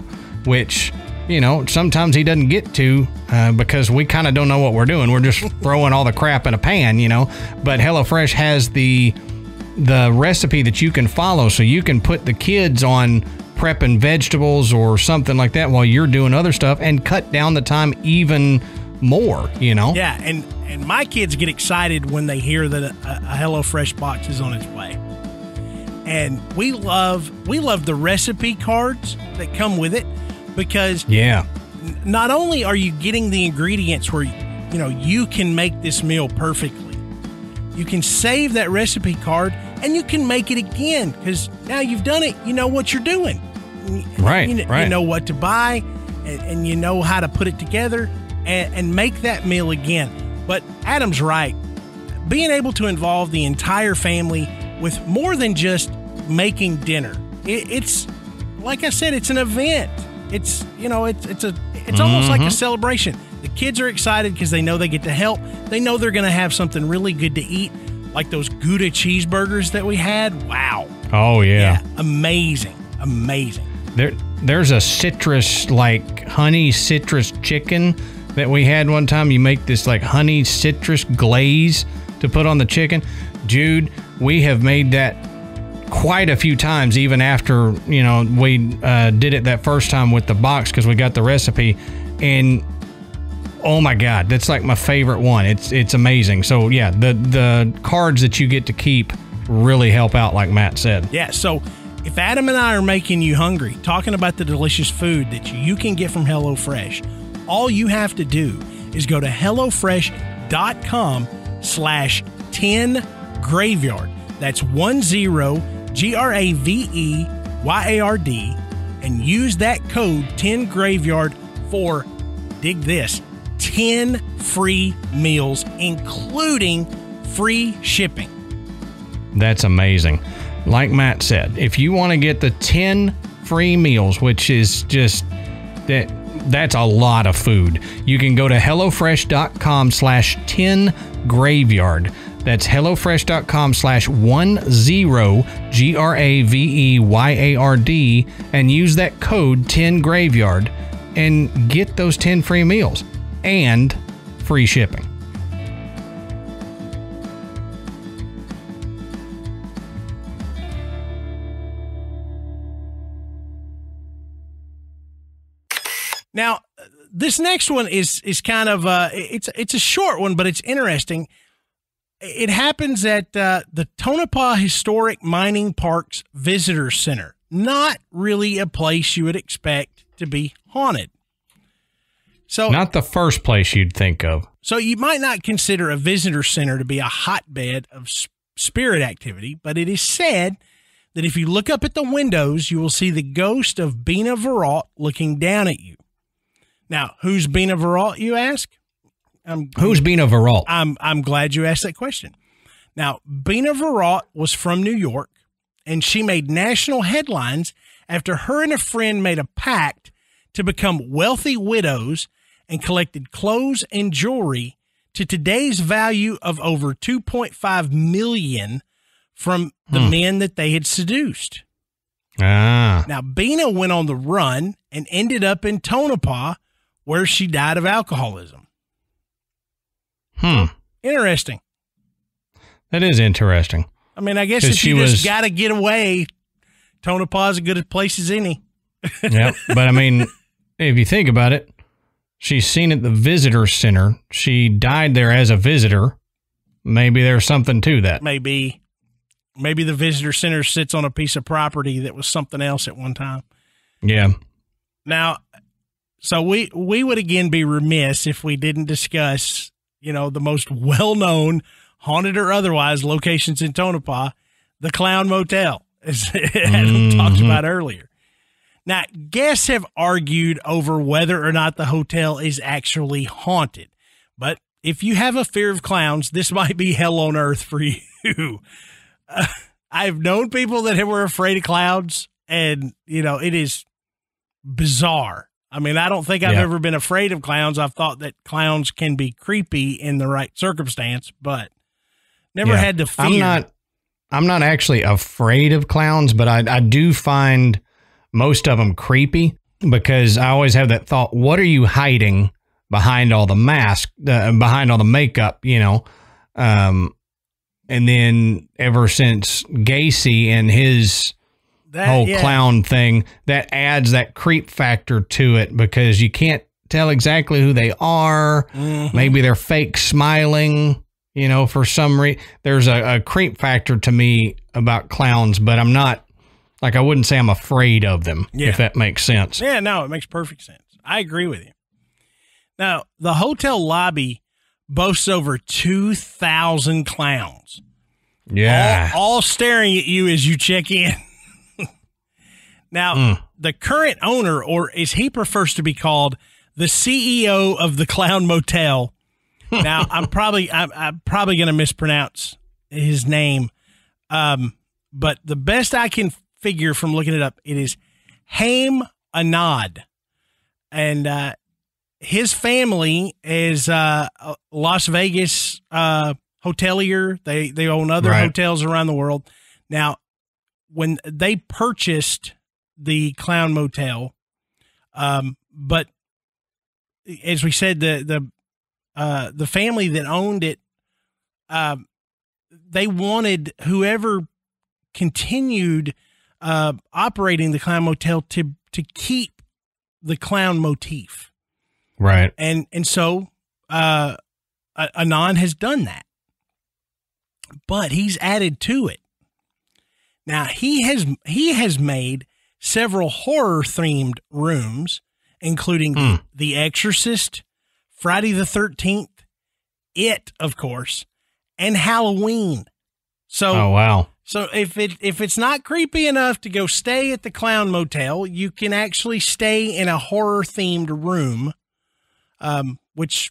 Speaker 1: which you know, sometimes he doesn't get to uh, because we kind of don't know what we're doing. We're just *laughs* throwing all the crap in a pan, you know. But HelloFresh has the the recipe that you can follow, so you can put the kids on prepping vegetables or something like that while you're doing other stuff and cut down the time even more. You know.
Speaker 2: Yeah, and and my kids get excited when they hear that a, a HelloFresh box is on its way. And we love we love the recipe cards that come with it because
Speaker 1: Yeah.
Speaker 2: n- not only are you getting the ingredients where you know you can make this meal perfectly, you can save that recipe card and you can make it again because now you've done it. You know what you're doing.
Speaker 1: Right,
Speaker 2: You,
Speaker 1: right.
Speaker 2: you know what to buy and, and you know how to put it together and, and make that meal again. But Adam's right. Being able to involve the entire family with more than just making dinner, it, it's like I said, it's an event. It's you know, it's it's a it's almost like a mm-hmm. celebration. The kids are excited because they know they get to help. They know they're going to have something really good to eat, like those Gouda cheeseburgers that we had. Wow,
Speaker 1: Oh yeah.
Speaker 2: amazing, amazing.
Speaker 1: There, there's a citrus like honey citrus chicken that we had one time. You make this like honey citrus glaze to put on the chicken. Jude, we have made that quite a few times, even after you know we uh, did it that first time with the box because we got the recipe, and oh my god, that's like my favorite one. It's it's amazing. So yeah, the the cards that you get to keep really help out, like Matt said.
Speaker 2: Yeah, so if Adam and I are making you hungry, talking about the delicious food that you can get from HelloFresh, all you have to do is go to HelloFresh.com slash 10 graveyard. That's 10 G R A V E Y A R D and use that code 10 graveyard for, dig this, 10 free meals, including free shipping.
Speaker 1: That's amazing. Like Matt said, if you want to get the 10 free meals, which is just that that's a lot of food, you can go to HelloFresh.com slash 10 graveyard. That's HelloFresh.com slash 10 G R A V E Y A R D and use that code 10 graveyard and get those 10 free meals and free shipping.
Speaker 2: Now, this next one is is kind of uh, it's it's a short one, but it's interesting. It happens at uh, the Tonopah Historic Mining Parks Visitor Center. Not really a place you would expect to be haunted. So,
Speaker 1: Not the first place you'd think of.
Speaker 2: so you might not consider a visitor center to be a hotbed of spirit activity, but it is said that if you look up at the windows, you will see the ghost of Bina Verrault looking down at you. Now, who's Bina Verrault, you ask? I'm,
Speaker 1: Who's Bina Verrault?
Speaker 2: I'm I'm glad you asked that question. Now, Bina Verrault was from New York, and she made national headlines after her and a friend made a pact to become wealthy widows and collected clothes and jewelry to today's value of over 2.5 million from the men that they had seduced.
Speaker 1: Ah.
Speaker 2: Now, Bina went on the run and ended up in Tonopah, where she died of alcoholism.
Speaker 1: Hmm.
Speaker 2: Interesting.
Speaker 1: That is interesting.
Speaker 2: I mean, I guess if
Speaker 1: she
Speaker 2: you just
Speaker 1: was-
Speaker 2: got to get away, Tonopah's as good a place as any. *laughs*
Speaker 1: Yeah. but I mean, if you think about it, she's seen at the visitor center. She died there as a visitor. Maybe there's something to that.
Speaker 2: Maybe, maybe the visitor center sits on a piece of property that was something else at one time.
Speaker 1: Yeah.
Speaker 2: Now, so we we would again be remiss if we didn't discuss, you know, the most well known, haunted or otherwise, locations in Tonopah, the Clown Motel, *laughs* as Adam talked
Speaker 1: Mhm.
Speaker 2: about earlier. Now, guests have argued over whether or not the hotel is actually haunted, but if you have a fear of clowns, this *laughs* might be hell on earth for you. Uh, *laughs* I've known people that were afraid of clowns, and you know it is bizarre. I mean, I don't think I've
Speaker 1: Yeah.
Speaker 2: ever been afraid of clowns. I've thought that clowns can be creepy in the right circumstance, but never
Speaker 1: Yeah.
Speaker 2: had to fear.
Speaker 1: I'm not I'm not actually afraid of clowns, but I I do find most of them creepy. because I always have that thought: what are you hiding behind all the mask, uh, behind all the makeup? You know, um, and then ever since Gacy and his
Speaker 2: That,
Speaker 1: whole
Speaker 2: yeah.
Speaker 1: clown thing, that adds that creep factor to it because you can't tell exactly who they are.
Speaker 2: Mhm.
Speaker 1: Maybe they're fake smiling. You know, for some reason, there's a, a creep factor to me about clowns, but I'm not like I wouldn't say I'm afraid of them.
Speaker 2: Yeah.
Speaker 1: If that makes sense.
Speaker 2: Yeah, no, it makes perfect sense. I agree with you. Now, the hotel lobby boasts over 2,000 clowns,
Speaker 1: Yeah.
Speaker 2: all, all staring at you as you check in. Now,
Speaker 1: Mm.
Speaker 2: the current owner, or as he prefers to be called, the CEO of the Clown Motel. *laughs* Now, I'm probably I'm, I'm probably going to mispronounce his name, um, but the best I can figure from looking it up, it is Hame Anand, and uh, his family is uh, a Las Vegas uh, hotelier. They they own other
Speaker 1: Right.
Speaker 2: hotels around the world. Now, when they purchased the Clown Motel, um, but as we said, the the uh, the family that owned it, um, they wanted whoever continued uh, operating the Clown Motel to to keep the clown motif,
Speaker 1: Right.
Speaker 2: and and so uh, Anon has done that, but he's added to it. Now he has he has made several horror themed rooms, including
Speaker 1: Hmm.
Speaker 2: The Exorcist, Friday the Thirteenth, It, of course, and Halloween. So
Speaker 1: Oh wow.
Speaker 2: so if it if it's not creepy enough to go stay at the clown motel, you can actually stay in a horror themed room, um, which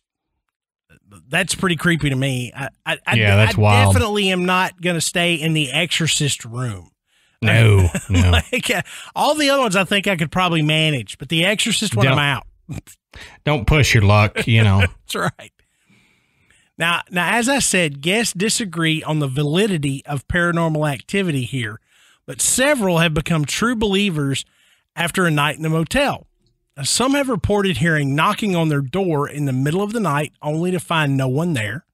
Speaker 2: that's pretty creepy to me. I, I, I,
Speaker 1: that's
Speaker 2: I
Speaker 1: wild.
Speaker 2: definitely am not going to stay in the Exorcist room.
Speaker 1: No. *laughs* No.
Speaker 2: like uh, all the other ones, I think I could probably manage, but the Exorcist one, I'm out.
Speaker 1: Don't push your luck. You know. *laughs*
Speaker 2: That's right. Now, now, as I said, guests disagree on the validity of paranormal activity here, but several have become true believers after a night in the motel. Now, some have reported hearing knocking on their door in the middle of the night, only to find no one there.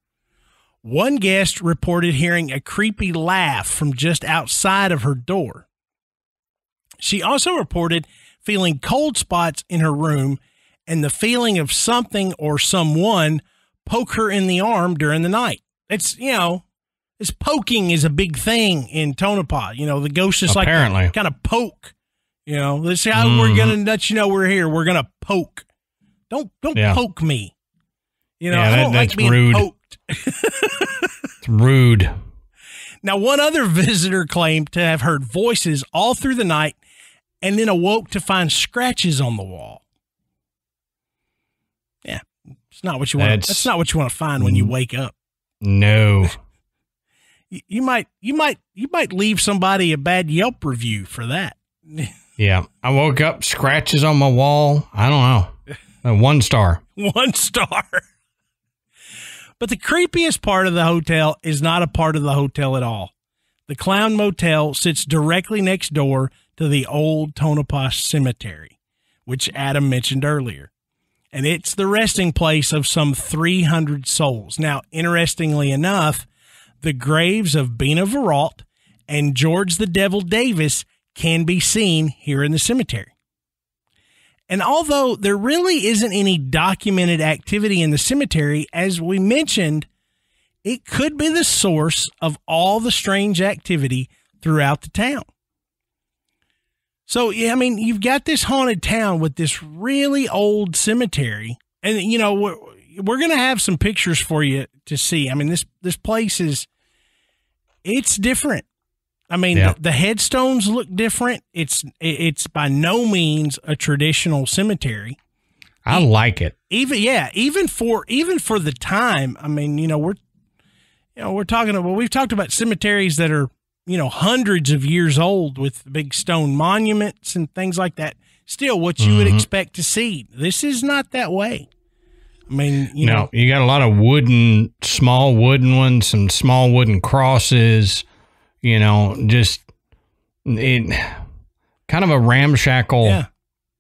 Speaker 2: One guest reported hearing a creepy laugh from just outside of her door. She also reported feeling cold spots in her room and the feeling of something or someone poke her in the arm during the night. It's, you know, this poking is a big thing in Tonopah. You know, the ghost is
Speaker 1: Apparently.
Speaker 2: like kind of poke. You know, this is how we're
Speaker 1: Mhm.
Speaker 2: gonna let you know we're here. We're gonna poke. Don't don't
Speaker 1: Yeah.
Speaker 2: poke me. You know,
Speaker 1: Yeah,
Speaker 2: I don't like
Speaker 1: that's
Speaker 2: being
Speaker 1: rude.
Speaker 2: poked.
Speaker 1: It's rude.
Speaker 2: Now, one other visitor claimed to have heard voices all through the night and then awoke to find scratches on the wall. Yeah, it's not what you want.
Speaker 1: That's-
Speaker 2: That's not what you want to find when you wake up.
Speaker 1: No. *laughs*
Speaker 2: You, you might, you might, you might leave somebody a bad Yelp review for that. *laughs*
Speaker 1: Yeah. I woke up, scratches on my wall. I don't know. *laughs* Uh, one star.
Speaker 2: One star. But the creepiest part of the hotel is not a part of the hotel at all. The Clown Motel sits directly next door to the old Tonopah Cemetery, which Adam mentioned earlier. And it's the resting place of some 300 souls. Now, interestingly enough, the graves of Bina Verrault and George the Devil Davis can be seen here in the cemetery. And although there really isn't any documented activity in the cemetery, as we mentioned, it could be the source of all the strange activity throughout the town. So, yeah, I mean, you've got this haunted town with this really old cemetery. And, you know, we're, we're going to have some pictures for you to see. I mean, this, this place is, it's different. I mean,
Speaker 1: Yeah.
Speaker 2: the, the headstones look different. It's it's by no means a traditional cemetery.
Speaker 1: I like it.
Speaker 2: Even yeah, even for even for the time. I mean, you know, we're you know we're talking about we've talked about cemeteries that are you know hundreds of years old with big stone monuments and things like that. Still, what you would
Speaker 1: Mhm.
Speaker 2: expect to see. This is not that way. I mean, you
Speaker 1: no,
Speaker 2: know,
Speaker 1: you got a lot of wooden, small wooden ones, some small wooden crosses. You know, just it kind of a ramshackle
Speaker 2: yeah.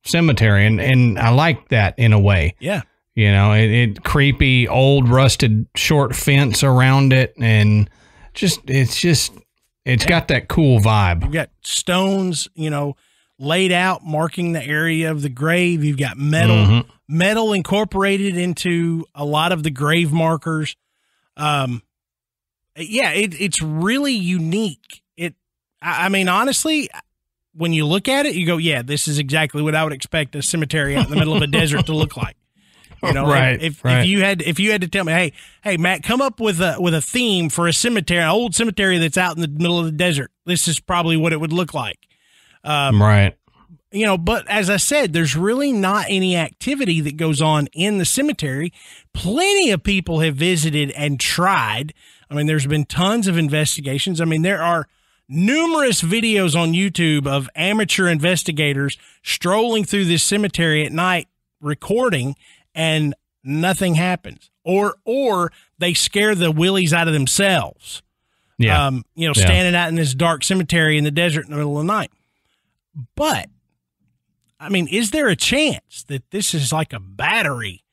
Speaker 1: cemetery, and and I like that in a way.
Speaker 2: Yeah.
Speaker 1: You know, it, it creepy old rusted short fence around it, and just it's just it's got that cool vibe.
Speaker 2: You've got stones, you know, laid out marking the area of the grave. You've got metal
Speaker 1: Mhm.
Speaker 2: metal incorporated into a lot of the grave markers. Um, yeah, it, it's really unique. It, I, I mean, honestly, when you look at it, you go, yeah, this is exactly what I would expect a cemetery out in the middle of a desert to look like. *laughs* You know,
Speaker 1: Right,
Speaker 2: If,
Speaker 1: right.
Speaker 2: if you had if you had to tell me, hey, hey, Matt, come up with a with a theme for a cemetery, an old cemetery that's out in the middle of the desert. This is probably what it would look like um,
Speaker 1: right.
Speaker 2: You know, but as I said, there's really not any activity that goes on in the cemetery. Plenty of people have visited and tried. I mean, there's been tons of investigations. I mean, there are numerous videos on YouTube of amateur investigators strolling through this cemetery at night recording and nothing happens. Or or they scare the willies out of themselves
Speaker 1: Yeah.
Speaker 2: um, you know,
Speaker 1: Yeah.
Speaker 2: standing out in this dark cemetery in the desert in the middle of the night. But, I mean, is there a chance that this is like a battery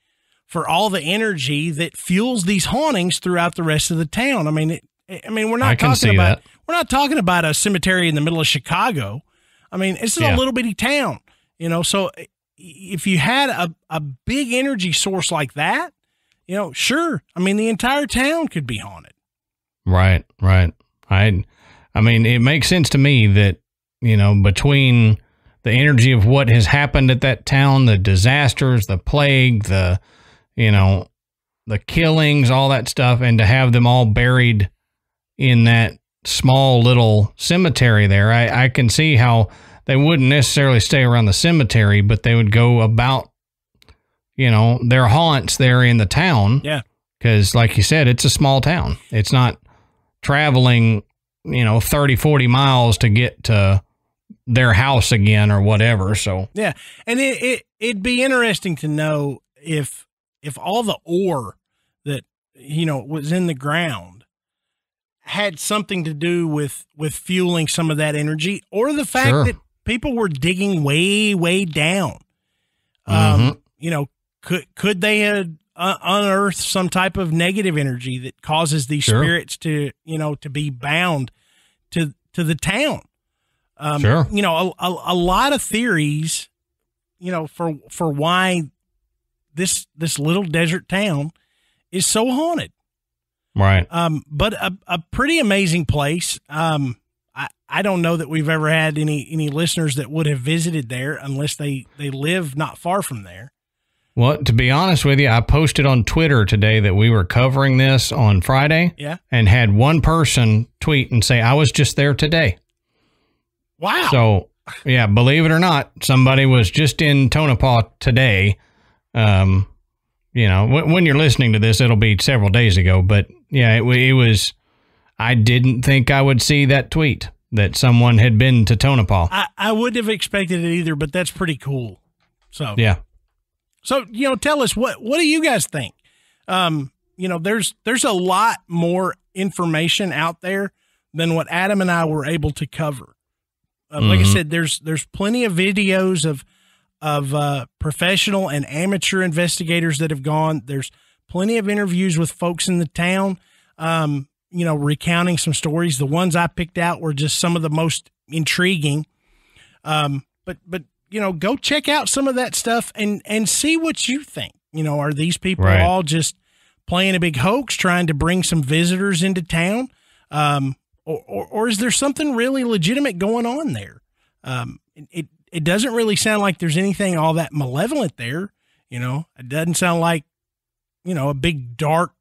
Speaker 2: for all the energy that fuels these hauntings throughout the rest of the town? I mean, it, I mean, we're not talking about
Speaker 1: that.
Speaker 2: we're not talking about a cemetery in the middle of Chicago. I mean, this is
Speaker 1: Yeah.
Speaker 2: a little bitty town, you know. So, eh, if you had a a big energy source like that, you know, sure. I mean, the entire town could be haunted.
Speaker 1: Right, right. I, I mean, it makes sense to me that you know between the energy of what has happened at that town, the disasters, the plague, the, you know, the killings, all that stuff, and to have them all buried in that small little cemetery there, I, I can see how they wouldn't necessarily stay around the cemetery, but they would go about, you know, their haunts there in the town
Speaker 2: Yeah.
Speaker 1: because like you said it's a small town it's not traveling you know 30 40 miles to get to their house again or whatever so
Speaker 2: Yeah, and it, it it'd be interesting to know if if all the ore that you know was in the ground had something to do with with fueling some of that energy, or the fact
Speaker 1: Sure.
Speaker 2: that people were digging way way down. Um,
Speaker 1: Mhm.
Speaker 2: you know, could could they have uh, unearthed some type of negative energy that causes these
Speaker 1: Sure.
Speaker 2: spirits to you know to be bound to to the town? Um,
Speaker 1: Sure.
Speaker 2: You know, a, a, a lot of theories, you know, for for why this this little desert town is so haunted.
Speaker 1: right
Speaker 2: Um, but a, a pretty amazing place. Um, I, I don't know that we've ever had any any listeners that would have visited there unless they they live not far from there.
Speaker 1: well to be honest with you i posted on twitter today that we were covering this on friday
Speaker 2: Yeah.
Speaker 1: and had one person tweet and say i was just there today
Speaker 2: Wow.
Speaker 1: So, yeah, believe it or not, somebody was just in Tonopah today. Um, you know, w- when you're listening to this, it'll be several days ago. But yeah, it, it was. I didn't think I would see that tweet that someone had been to Tonopah.
Speaker 2: I, I wouldn't have expected it either, but that's pretty cool. So
Speaker 1: Yeah,
Speaker 2: So you know, tell us what what do you guys think? Um, you know, there's there's a lot more information out there than what Adam and I were able to cover. Uh, Like I
Speaker 1: Mhm.
Speaker 2: said, there's there's plenty of videos of of uh, professional and amateur investigators that have gone. There's plenty of interviews with folks in the town. Um, you know, recounting some stories. The ones I picked out were just some of the most intriguing. Um, but but you know, go check out some of that stuff and and see what you think. You know, are these people
Speaker 1: Right.
Speaker 2: all just playing a big hoax, trying to bring some visitors into town, um, or, or or is there something really legitimate going on there? Um, it, it doesn't really sound like there's anything all that malevolent there. You know, it doesn't sound like you know a big dark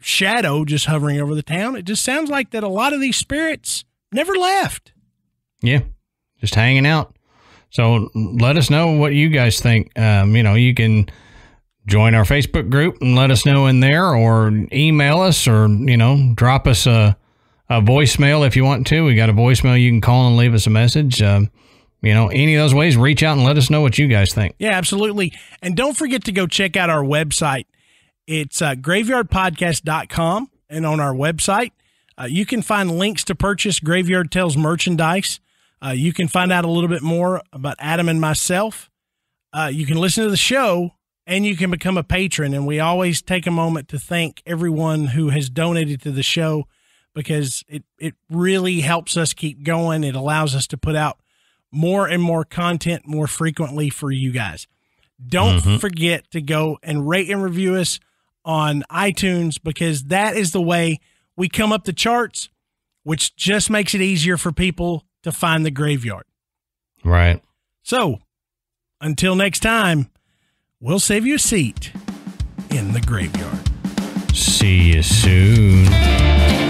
Speaker 2: shadow just hovering over the town. It just sounds like that a lot of these spirits never left.
Speaker 1: yeah, just hanging out. So let us know what you guys think. Um, you know, you can join our Facebook group and let us know in there, or email us, or you know, drop us a a voicemail if you want to. We got a voicemail you can call and leave us a message. Um, you know, any of those ways, reach out and let us know what you guys think.
Speaker 2: Yeah, absolutely. And don't forget to go check out our website. It's uh, graveyardpodcast.com. And on our website, uh, you can find links to purchase Graveyard Tales merchandise. Uh, you can find out a little bit more about Adam and myself. uh, you can listen to the show and you can become a patron. And we always take a moment to thank everyone who has donated to the show because it, it really helps us keep going. It allows us to put out more and more content more frequently for you guys. Don't mm-hmm. forget to go and rate and review us on iTunes because that is the way we come up the charts, which just makes it easier for people to find the graveyard.
Speaker 1: Right.
Speaker 2: So until next time, we'll save you a seat in the graveyard.
Speaker 1: See you soon.